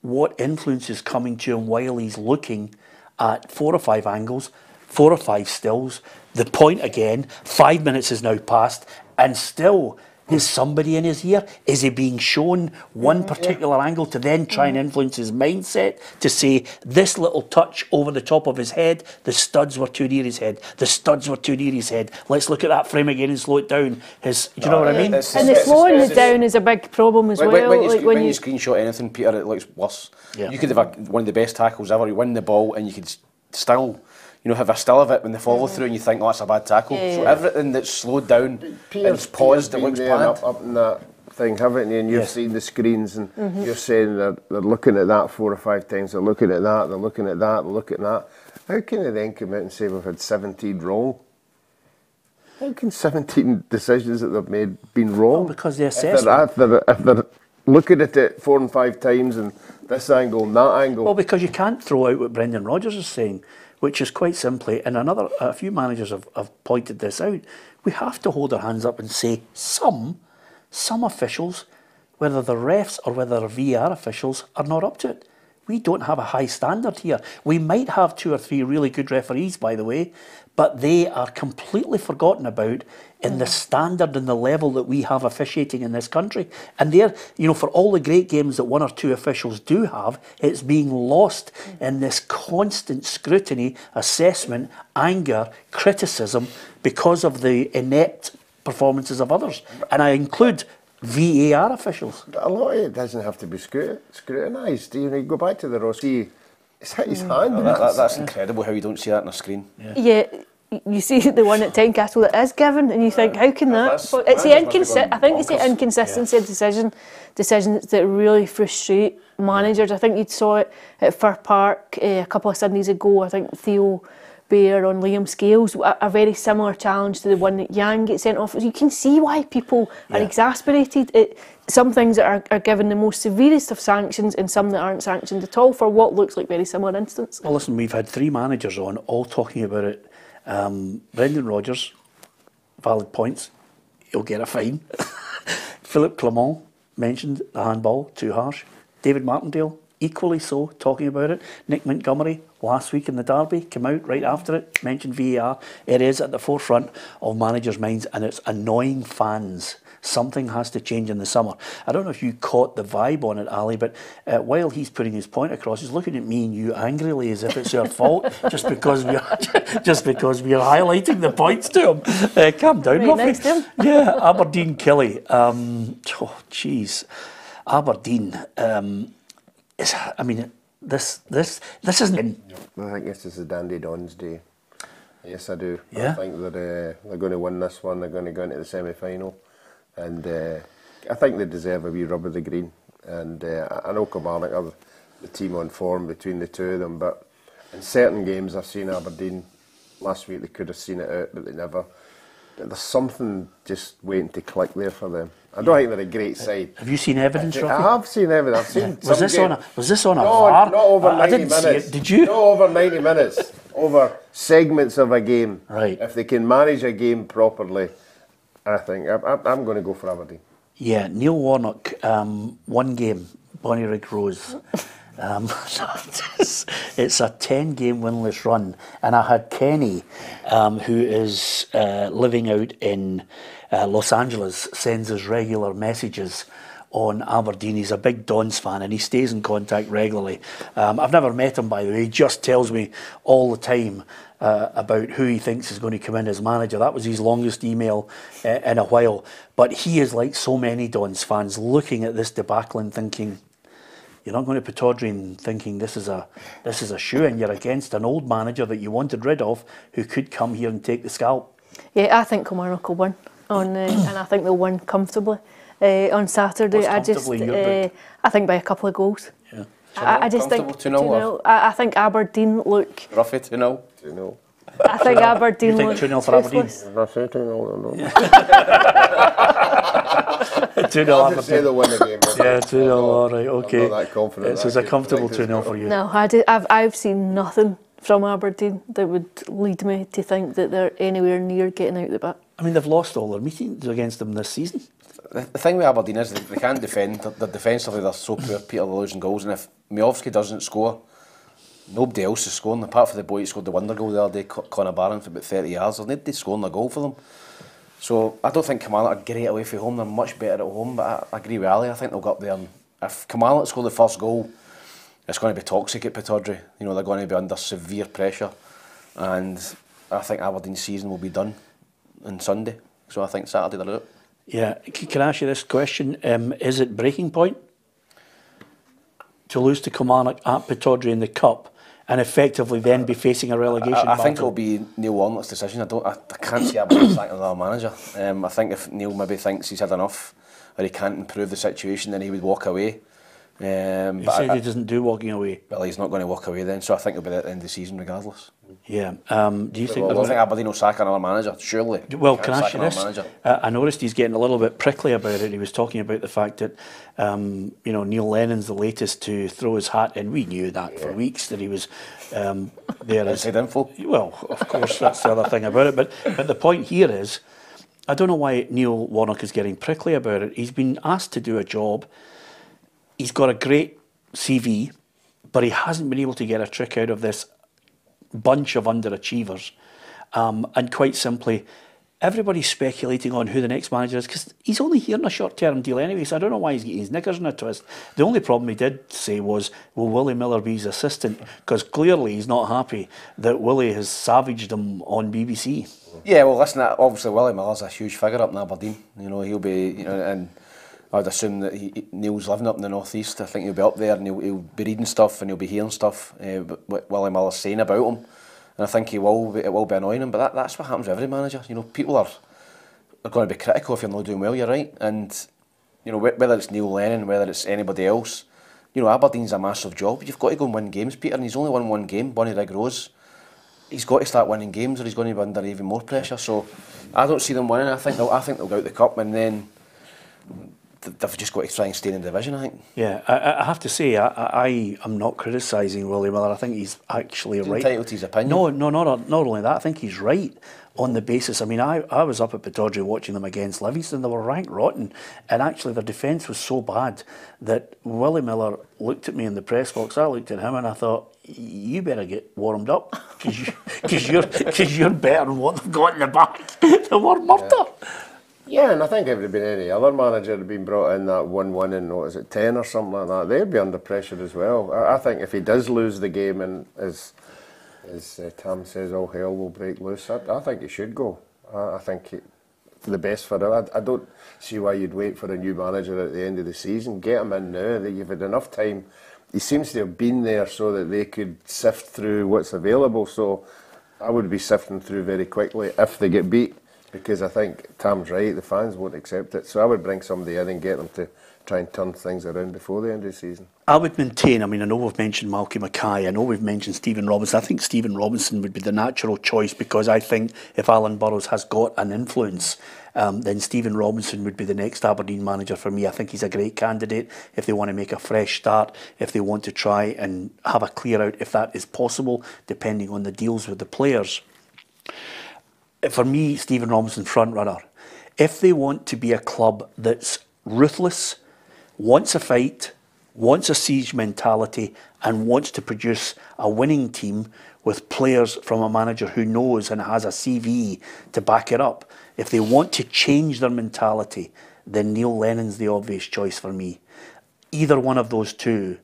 what influence is coming to him while he's looking at four or five angles, four or five stills. The point again, five minutes has now passed, and still Is somebody in his ear? Is he being shown one particular angle to then try and mm-hmm. influence his mindset to say this little touch over the top of his head, the studs were too near his head, the studs were too near his head. Let's look at that frame again and slow it down. His, do you know what I oh, mean? and the slowing it down is a big problem as When, well. when, when, you, like sc- when you screenshot anything, Peter, it looks worse. Yeah. You could have a, one of the best tackles ever. You win the ball and you could still, you know, have a still of it when they follow through and you think, oh, that's a bad tackle. Yeah, so yeah. everything that's slowed down and Peter's- paused, it Peter's looks been planned. Up, up in that thing, haven't you? And you've Yes. seen the screens, and Mhm. you're saying they're, they're looking at that four or five times. They're looking at that. They're looking at that. They're looking at that. How can they then come out and say we've had 17 wrong? How can 17 decisions that they've made been wrong? because the If they're, assessment. if, they're, if they're looking at it four and five times and this angle and that angle. Well, because you can't throw out what Brendan Rodgers is saying, which is quite simply, and another a few managers have, have pointed this out. We have to hold our hands up and say some, some officials, whether they're refs or whether they're VAR officials, are not up to it. We don't have a high standard here. We might have two or three really good referees, by the way, but they are completely forgotten about in the mm. standard and the level that we have officiating in this country. And there, you know, for all the great games that one or two officials do have, it's being lost mm. in this constant scrutiny, assessment, anger, criticism because of the inept performances of others. And I include VAR officials. A lot of it doesn't have to be scrut- scrutinised. You know, you go back to the Rossi, it's hit his mm. hand. Oh, that- that- that's incredible how you don't see that on a screen. Yeah, y- you see the one at Tynecastle that is given, and you think, how can that? that's- it's the that's inconsi- I think it's the bonkers. inconsistency of decision, decisions that really frustrate managers. I think you saw it at Fir Park uh, a couple of Sundays ago. I think Theo Bair on Liam Scales, a, a very similar challenge to the one that Yang gets sent off. You can see why people are exasperated. It, some things that are, are given the most severest of sanctions, and some that aren't sanctioned at all for what looks like very similar incidents. Well, listen, we've had three managers on, all talking about it. Um, Brendan Rodgers, valid points, he'll get a fine. Philippe Clement mentioned the handball, too harsh. David Martindale, equally so, talking about it. Nick Montgomery, last week in the Derby, came out right after it, mentioned VAR. It is at the forefront of managers' minds and it's annoying fans. Something has to change in the summer. I don't know if you caught the vibe on it, Ali, but uh, while he's putting his point across, he's looking at me and you angrily as if it's your fault just because we are just because we are highlighting the points to him. Uh, calm down, Right Muffy. next to him. Yeah, Aberdeen Kelly. Um, oh, jeez, Aberdeen. Um, is, I mean, this this this isn't. I think this is the Dandy Dons day. Yes, I do. Yeah? I think they're, uh, they're going to win this one. They're going to go into the semi final. And uh, I think they deserve a wee rub of the green. And uh, I I know Kilmarnock are the team on form between the two of them, but in certain games I've seen Aberdeen last week, they could have seen it out, but they never. There's something just waiting to click there for them. I don't think they're a great side. Have you seen evidence, I Ruffy? have seen evidence. I've seen Was this game- on a was this on a no, VAR? Not over I, I didn't see it. Did you? Not over 90 minutes. over segments of a game. Right. If they can manage a game properly, I think I, I'm going to go for Aberdeen. Yeah, Neil Warnock, um, one game, Bonnie Bonnyrigg Rose. Um, it's, it's a 10 game winless run. And I had Kenny, um, who is uh, living out in uh, Los Angeles, sends us regular messages on Aberdeen. He's a big Dons fan and he stays in contact regularly. Um, I've never met him, by the way. He just tells me all the time uh, about who he thinks is going to come in as manager. That was his longest email uh, in a while. But he is like so many Dons fans looking at this debacle and thinking, you're not going to put Audrey in thinking this is a this is a shoe and you're against an old manager that you wanted rid of who could come here and take the scalp. Yeah, I think Kilmarnock will win on, uh, and I think they'll win comfortably uh, on Saturday. I just, uh, I think by a couple of goals. Yeah. I, I just think Comfortable 2-0 or- 2-0. I, I think Aberdeen look. Ruffy to know. You know. I think Aberdeen You think look 2-0 for Aberdeen? toothless. I say 2 0, no. 2 I'll just say they'll win the game. Yeah, 2 0, all right, okay. I'm not that confident. So it's a comfortable 2 0 for you. No, I did, I've I've seen nothing from Aberdeen that would lead me to think that they're anywhere near getting out the back. I mean, they've lost all their meetings against them this season. the, the thing with Aberdeen is they, they can't defend. They're, they're defensively, they're so poor. Peter, they're losing goals. And if Miovski doesn't score, nobody else is scoring. Apart from the boy who scored the wonder goal the other day, Conor Barron, for about 30 yards. There's nobody scoring a goal for them. So I don't think Kamalat are great away from home. They're much better at home. But I, I agree with Ali. I think they'll go up there. And if Kamalat score the first goal, it's going to be toxic at Pataudry. You know, they're going to be under severe pressure. And I think Aberdeen's season will be done on Sunday. So I think Saturday they're out. Yeah, can I ask you this question? Um, is it breaking point to lose to Kilmarnock at Pittodrie in the Cup and effectively then be facing a relegation I, I think it'll be Neil Warnock's decision. I don't. I, I can't see Aberdeen sacking another manager. Um, I think if Neil maybe thinks he's had enough or he can't improve the situation, then he would walk away. Um, He but said I, he doesn't do walking away. Well, he's not going to walk away then, so I think it'll be at the end of the season regardless. Yeah. Um, do you think? Well, I don't think Aberdeen will sack another manager. Surely. Well, Can't I ask you this? Uh, I noticed he's getting a little bit prickly about it. He was talking about the fact that, um, you know, Neil Lennon's the latest to throw his hat in. We knew that for weeks that he was um, there. as, Inside info. Well, of course, that's the other thing about it. But but the point here is, I don't know why Neil Warnock is getting prickly about it. He's been asked to do a job. He's got a great CV, but he hasn't been able to get a trick out of this bunch of underachievers. Um, and quite simply, everybody's speculating on who the next manager is because he's only here on a short term deal anyway. So I don't know why he's getting his knickers in a twist. The only problem he did say was, will Willie Miller be his assistant? Because clearly he's not happy that Willie has savaged him on BBC. Yeah, well, listen, obviously Willie Miller's a huge figure up in Aberdeen. You know, he'll be, you know, and I'd assume that he, Neil's living up in the northeast. I think he'll be up there and he'll, he'll be reading stuff and he'll be hearing stuff uh, what Willie Miller's saying about him. And I think he will, be, it will be annoying him. But that, that's what happens with every manager. You know, people are are going to be critical if you're not doing well. You're right, and you know whether it's Neil Lennon, whether it's anybody else. You know, Aberdeen's a massive job. You've got to go and win games, Peter, and he's only won one game, Bonnyrigg Rose. He's got to start winning games, or he's going to be under even more pressure. So, I don't see them winning. I think they'll, I think they'll go out the cup, and then th- they've just got to try and stay in the division. I think. Yeah, I, I have to say, I, I am not criticising Willie Miller. I think he's actually He's right. entitled to his opinion. No, no, not, not only that, I think he's right on the basis. I mean, I, I was up at Pittodrie watching them against Livingston. They were rank rotten. And actually, their defence was so bad that Willie Miller looked at me in the press box. I looked at him and I thought, you better get warmed up because you, cause you're, cause you're better than what they've got in the back. they were murder. Yeah, and I think if it had been any other manager had been brought in that one one in what is it ten or something like that, they'd be under pressure as well. I, I think if he does lose the game and as as uh, Tam says, all hell will break loose, I, I think he should go. I, I think it, the best for him. I, I don't see why you'd wait for a new manager at the end of the season. Get him in now. That You've had enough time. He seems to have been there so that they could sift through what's available. So I would be sifting through very quickly if they get beat because I think Tam's right, the fans won't accept it. So I would bring somebody in and get them to try and turn things around before the end of the season. I would maintain, I mean, I know we've mentioned Malky Mackay, I know we've mentioned Stephen Robinson. I think Stephen Robinson would be the natural choice because I think if Alan Burrows has got an influence, um, then Stephen Robinson would be the next Aberdeen manager for me. I think he's a great candidate if they want to make a fresh start, if they want to try and have a clear out if that is possible, depending on the deals with the players. For me, Stephen Robinson, front runner. If they want to be a club that's ruthless, wants a fight, wants a siege mentality, and wants to produce a winning team with players from a manager who knows and has a CV to back it up. If they want to change their mentality, then Neil Lennon's the obvious choice for me. Either one of those two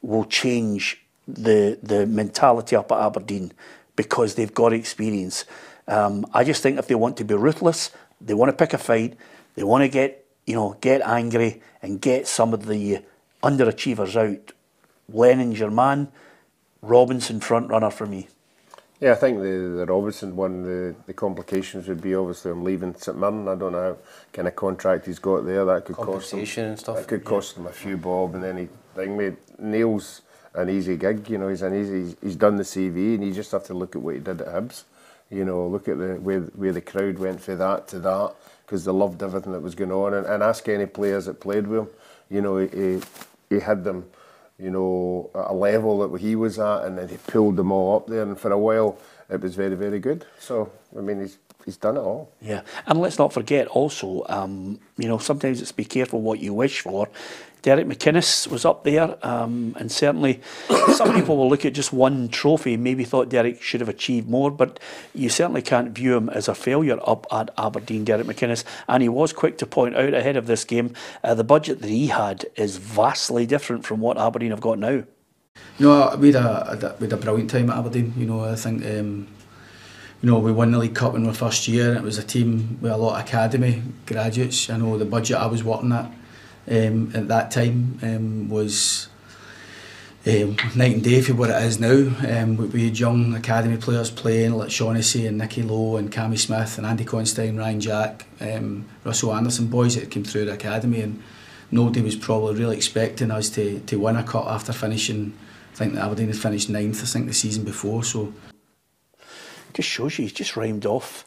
will change the the mentality up at Aberdeen because they've got experience. Um, I just think if they want to be ruthless, they want to pick a fight, they want to get you know get angry and get some of the underachievers out. Lennon's your man, Robinson front runner for me. Yeah, I think the, the Robinson one, the, the complications would be obviously I'm leaving St Mirren. I don't know how kind of contract he's got there. That could cost him, Compensation and stuff. That could cost him a few bob, and then he bring me Neil's an easy gig. You know, he's an easy. He's, he's done the CV, and you just have to look at what he did at Hibs. You know, look at the where where the crowd went for that to that because they loved everything that was going on, and, and ask any players that played with him. You know, he he, had them you know, at a level that he was at, and then he pulled them all up there. And for a while, it was very, very good. So, I mean, he's he's done it all. Yeah, and let's not forget also, um, you know, sometimes it's be careful what you wish for. Derek McInnes was up there, um, and certainly some people will look at just one trophy, maybe thought Derek should have achieved more, but you certainly can't view him as a failure up at Aberdeen, Derek McInnes. And he was quick to point out ahead of this game uh, the budget that he had is vastly different from what Aberdeen have got now. You know, we had a, we had a brilliant time at Aberdeen. You know, I think um, you know we won the League Cup in our first year. It was a team with a lot of academy graduates. I know the budget I was working at um, at that time um, was um, night and day for what it is now. Um, we, we had young academy players playing like Shaughnessy and Nicky Low and Cammy Smith and Andy Considine, Ryan Jack, um, Russell Anderson, boys that came through the academy and nobody was probably really expecting us to, to win a cup after finishing, I think Aberdeen had finished ninth, I think the season before. So Just shows you, he's just rhymed off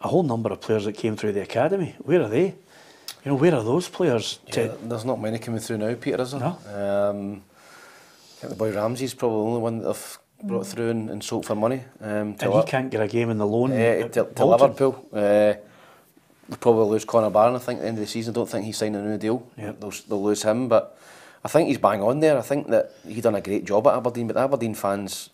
a whole number of players that came through the academy. Where are they? You know, where are those players? Yeah, there's not many coming through now, Peter, is there? No. Um, I think the boy Ramsay's probably the only one that I've brought through and, and sold for money. Um, and he can't get a game in the loan. uh, to, to Liverpool. Uh, they'll probably lose Conor Barron, I think, at the end of the season. I don't think he's signing a new deal. Yep. They'll, they'll lose him, but I think he's bang on there. I think that he done a great job at Aberdeen, but the Aberdeen fans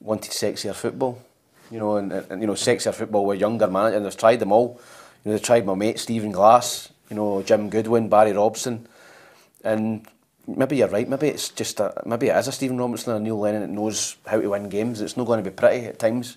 wanted sexier football. you know, and, and you know, sexier football with younger managers. And I've tried them all. You know, they tried my mate Stephen Glass, you know, Jim Goodwin, Barry Robson, and maybe you're right. Maybe it's just a, maybe it is a Stephen Robertson and a Neil Lennon that knows how to win games. It's not going to be pretty at times,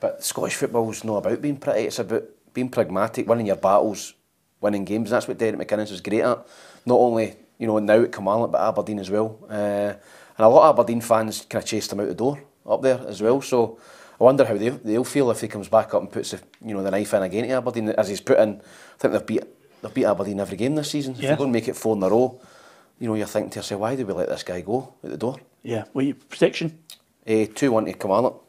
but Scottish football's not about being pretty. It's about being pragmatic, winning your battles, winning games. And that's what Derek McInnes is great at. Not only you know now at Kilmarnock, but Aberdeen as well. Uh, and a lot of Aberdeen fans kind of chased him out the door up there as well. So I wonder how they they'll feel if he comes back up and puts the you know the knife in again to Aberdeen as he's put in. I think they've beat they've beat Aberdeen every game this season. If Yeah. they're going to make it four in a row, you know you're thinking to yourself, why do we let this guy go at the door? Yeah. Well, your prediction? Uh, two one to Kilmarnock.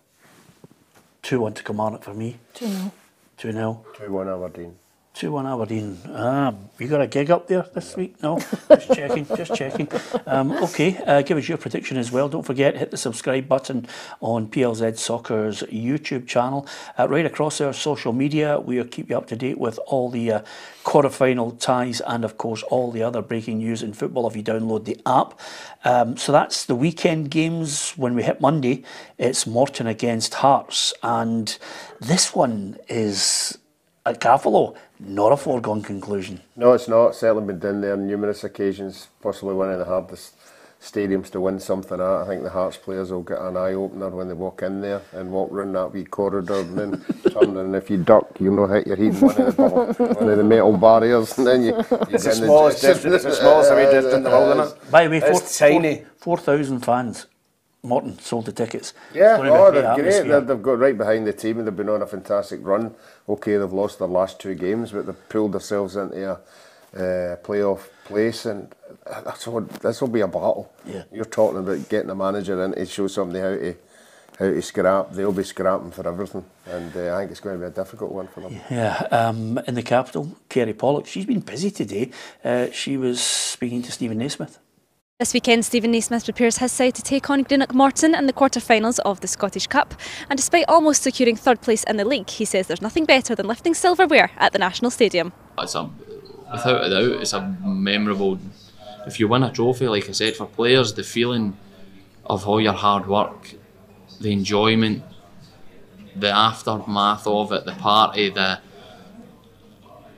2 1 to Kilmarnock for me. 2 0. 2 0. 2 1 Aberdeen. 2 1 Aberdeen. Ah, you got a gig up there this week? No? Just checking, just checking. Um, okay, uh, give us your prediction as well. Don't forget, hit the subscribe button on PLZ Soccer's YouTube channel. Uh, right across our social media, we'll keep you up to date with all the uh, quarter-final ties and, of course, all the other breaking news in football if you download the app. Um, so that's the weekend games. When we hit Monday, it's Morton against Hearts. And this one is at Cappielow, not a foregone conclusion. No, it's not. Certainly been down there on numerous occasions. Possibly one of the hardest stadiums to win something at. I think the Hearts players will get an eye opener when they walk in there and walk round that wee corridor and then turn. And if you duck, you'll know hit your head in one of the one of the metal barriers, and then you. you It's the get in smallest district. It's the smallest away district in the world, isn't it? By the way, It's four, tiny. 4,000 fans. Morton sold the tickets. Yeah, It's gonna be a oh, they're great. They're, they've got right behind the team and they've been on a fantastic run. Okay, they've lost their last two games, but they've pulled themselves into a uh, playoff place, and that's what this will be a battle. Yeah. You're talking about getting a manager in to show somebody how to how to scrap. They'll be scrapping for everything, and uh, I think it's going to be a difficult one for them. Yeah, um, in the capital, Kerry Pollock. She's been busy today. Uh, she was speaking to Steven Naismith. This weekend, Steven Naismith prepares his side to take on Greenock Morton in the quarter-finals of the Scottish Cup. And despite almost securing third place in the league, he says there's nothing better than lifting silverware at the National Stadium. It's a, without a doubt, it's a memorable. If you win a trophy, like I said, for players, the feeling of all your hard work, the enjoyment, the aftermath of it, the party, the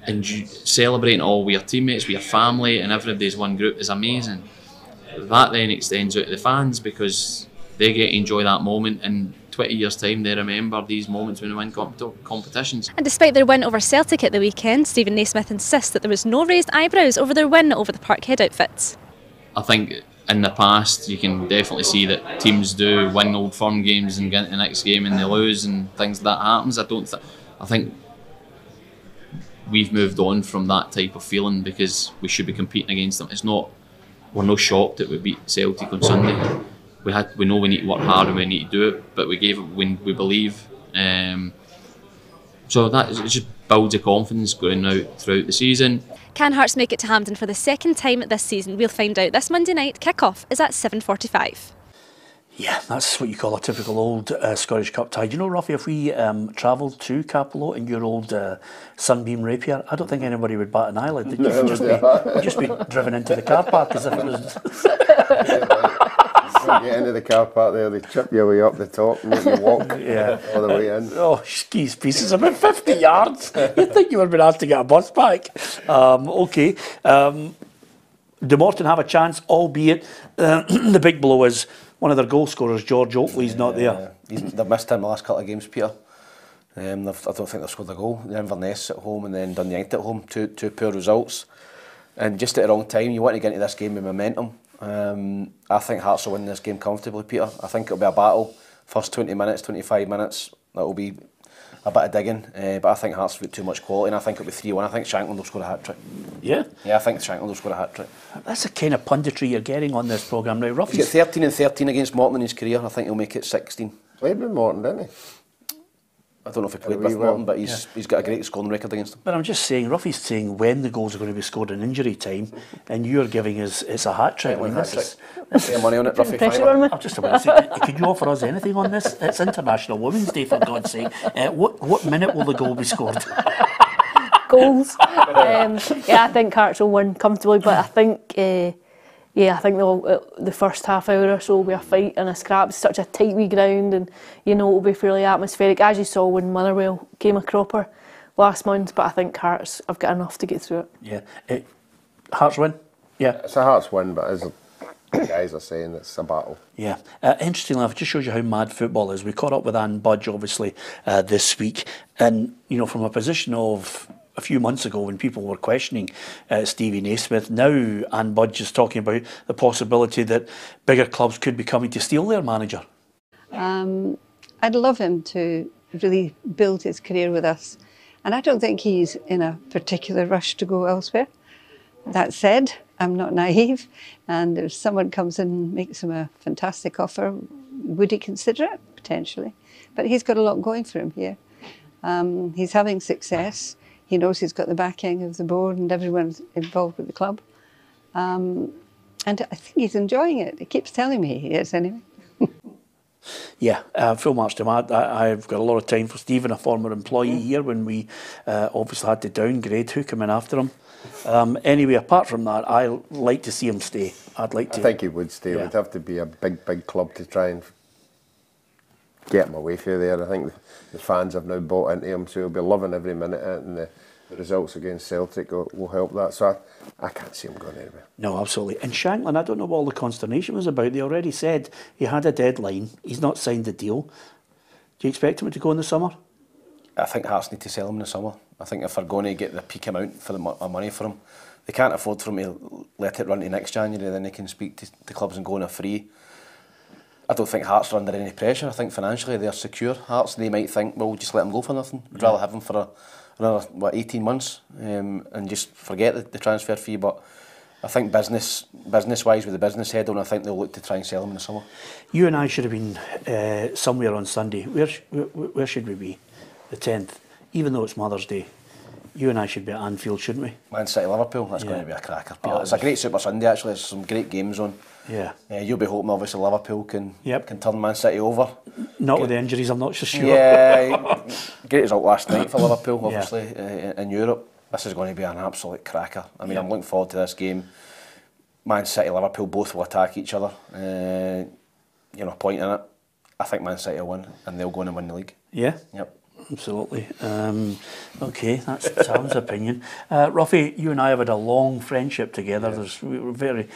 and celebrating all with your teammates, with your family, and everybody's one group is amazing. That then extends out to the fans because they get to enjoy that moment and 20 years' time they remember these moments when they win comp- competitions. And despite their win over Celtic at the weekend, Steven Naismith insists that there was no raised eyebrows over their win over the Parkhead outfits. I think in the past you can definitely see that teams do win old firm games and get into the next game and they lose and things like that happens. I don't th- I think we've moved on from that type of feeling because we should be competing against them. It's not we're no shocked that we beat Celtic on Sunday. We had we know we need to work hard and we need to do it, but we gave it when we believe. Um, so that is, just builds the confidence going out throughout the season. Can Hearts make it to Hampden for the second time this season? We'll find out this Monday night. Kick-off is at 7.45. Yeah, that's what you call a typical old uh, Scottish Cup tie. Do you know, Ruffy, if we um, travelled to Cappielow in your old uh, Sunbeam Rapier, I don't think anybody would bat an eyelid. They'd No, just, be, just be driven into the car park as if it was. Don't get into the car park there, they chip your way up the top and you walk Yeah. all the way in. Oh, skis pieces about 50 yards. You'd think you would have been asked to get a bus back. Um, okay. Um, De Morton have a chance, albeit uh, the big blow is one of their goal scorers, George Oakley's, yeah, not there. Yeah. They've missed him the last couple of games, Peter. Um, I don't think they've scored a goal. They're Inverness at home and then Dunyant at home. Two, two poor results. And just at the wrong time, you want to get into this game with momentum. Um, I think Hearts will win this game comfortably, Peter. I think it'll be a battle. First 20 minutes, 25 minutes, that'll be a bit of digging. Uh, but I think Hearts with too much quality, and I think it'll be 3 1. I think Shankland will score a hat trick. Yeah? Yeah, I think Shankland will score a hat trick. That's the kind of punditry you're getting on this programme now, He's got 13 and 13 against Morton in his career. I think he'll make it 16. Played with Morton, didn't he? I don't know if he A played wee with. Morton, but he's, he's got a great scoring record against him. But I'm just saying, Ruffy's saying when the goals are going to be scored in injury time, and you're giving us it's a hat trick. I mean, this is, Put your money on it, Ruffy. Pressure on me. I'm just about to say, could you offer us anything on this? It's International Women's Day, for God's sake. Uh, what what minute will the goal be scored? goals. um, yeah, I think Hearts will win comfortably, but I think, uh, yeah, I think they'll, uh, the first half hour or so will be a fight and a scrap. It's such a tight wee ground, and you know it'll be fairly atmospheric, as you saw when Motherwell came a cropper last month. But I think Hearts have got enough to get through it. Yeah, it, Hearts win. Yeah, It's a Hearts win, but as the guys are saying, it's a battle. Yeah, uh, interestingly enough, it just shows you how mad football is. We caught up with Anne Budge obviously uh, this week, and you know from a position of a few months ago when people were questioning uh, Stevie Naismith, now Anne Budge is talking about the possibility that bigger clubs could be coming to steal their manager. Um, I'd love him to really build his career with us. And I don't think he's in a particular rush to go elsewhere. That said, I'm not naive. And if someone comes and makes him a fantastic offer, would he consider it? Potentially. But he's got a lot going for him here. Um, he's having success. He knows he's got the backing of the board and everyone involved with the club. Um, and I think he's enjoying it. He keeps telling me he is anyway. Yeah, uh, full marks to him. I, I, I've got a lot of time for Stephen, a former employee here, when we uh, obviously had to downgrade who came in after him. Um, anyway, apart from that, I'd like to see him stay. I'd like to. I think he would stay. Yeah. It would have to be a big, big club to try and get my way through there. I think the fans have now bought into him, so he'll be loving every minute and the, the results against Celtic will, will help that. So I, I can't see him going anywhere. No, absolutely. And Shanklin, I don't know what all the consternation was about. They already said he had a deadline. He's not signed the deal. Do you expect him to go in the summer? I think Hearts need to sell him in the summer. I think if they're going to get the peak amount for the uh, money for him, they can't afford for him to let it run to next January. Then they can speak to the clubs and go on a free. I don't think Hearts are under any pressure. I think financially they're secure. Hearts they might think, well, we'll just let them go for nothing. We'd rather have them for a, another what 18 months um, and just forget the, the transfer fee. But I think business business wise with the business head on, I think they'll look to try and sell them in the summer. You and I should have been uh, somewhere on Sunday. Where, sh- where, where should we be? The 10th. Even though it's Mother's Day. You and I should be at Anfield, shouldn't we? Man City Liverpool, that's Yeah. going to be a cracker. Oh, it's a great Super Sunday actually. There's some great games on. Yeah. Uh, you'll be hoping obviously Liverpool can Yep. can turn Man City over. Not with the injuries, I'm not so sure. Yeah, great result last night for Liverpool, Yeah. obviously uh, in Europe. This is going to be an absolute cracker. I mean, Yeah. I'm looking forward to this game. Man City, Liverpool both will attack each other. Uh, you know, point in it. I think Man City will win, and they'll go on and win the league. Yeah? Yep. Absolutely. Um, okay, that's Sam's opinion. Uh, Ruffy, you and I have had a long friendship together. There's, we were very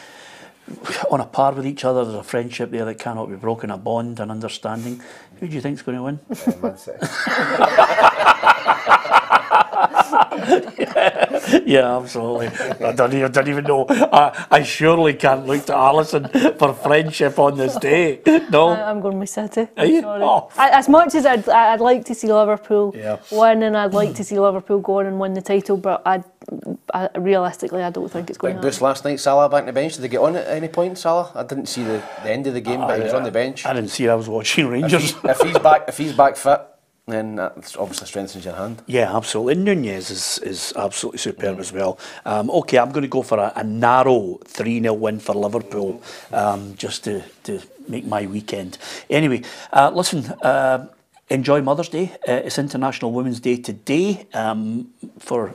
on a par with each other. There's a friendship there that cannot be broken, a bond, an understanding. Who do you think's going to win? Uh, Man City. yeah, absolutely. I don't, even, don't even know. I, I surely can't look to Alison for friendship on this day. No. I, I'm going with City. Are you? Oh. I, as much as I'd, I'd like to see Liverpool Yeah. win and I'd like to see Liverpool go on and win the title, but I, I realistically I don't think it's going Big to boost last night. Salah back on the bench. Did they get on at any point, Salah? I didn't see the, the end of the game, but he uh, was on the bench. I didn't see it. I was watching If, Rangers. he, if he's back, if he's back fit, then uh, that obviously strengthens your hand. Yeah, absolutely. Nunez is, is absolutely superb mm. as well. Um, okay, I'm going to go for a, a narrow 3 0 win for Liverpool um, just to, to make my weekend. Anyway, uh, listen. Uh, enjoy Mother's Day. Uh, it's International Women's Day today um, for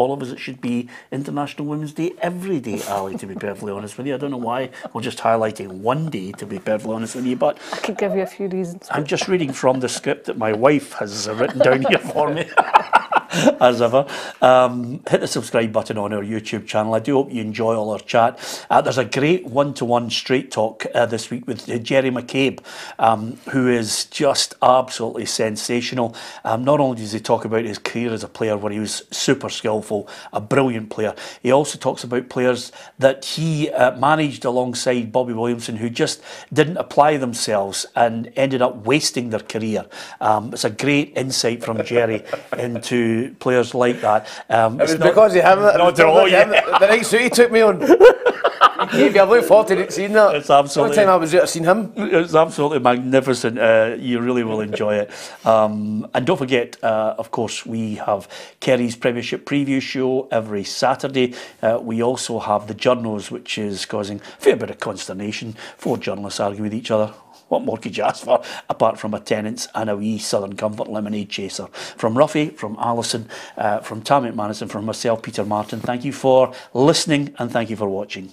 all of us, it should be International Women's Day every day, Ali, to be perfectly honest with you. I don't know why we're just highlighting one day, to be perfectly honest with you, but I could give you a few reasons. I'm just reading from the script that my wife has written down here for me. as ever. Um, hit the subscribe button on our YouTube channel. I do hope you enjoy all our chat. Uh, there's a great one to one straight talk uh, this week with Gerry McCabe, um, who is just absolutely sensational. Um, not only does he talk about his career as a player, where he was super skillful, a brilliant player, he also talks about players that he uh, managed alongside Bobby Williamson who just didn't apply themselves and ended up wasting their career. Um, it's a great insight from Jerry into players like that. Um, it was because of him. Not the, all, yeah. the night suit he took me on. Gave you, I look forward to seeing that. It's absolutely. One time I was there, I seen him. It's absolutely magnificent. Uh, you really will enjoy it. Um, and don't forget, uh, of course, we have Kerry's Premiership preview show every Saturday. Uh, we also have the journals, which is causing a fair bit of consternation. Four journalists arguing with each other what more could you ask for apart from a Tennent's and a wee Southern Comfort lemonade chaser? From Ruffy, from Alison, uh, from Tammy McManus, and from myself, Peter Martin, thank you for listening and thank you for watching.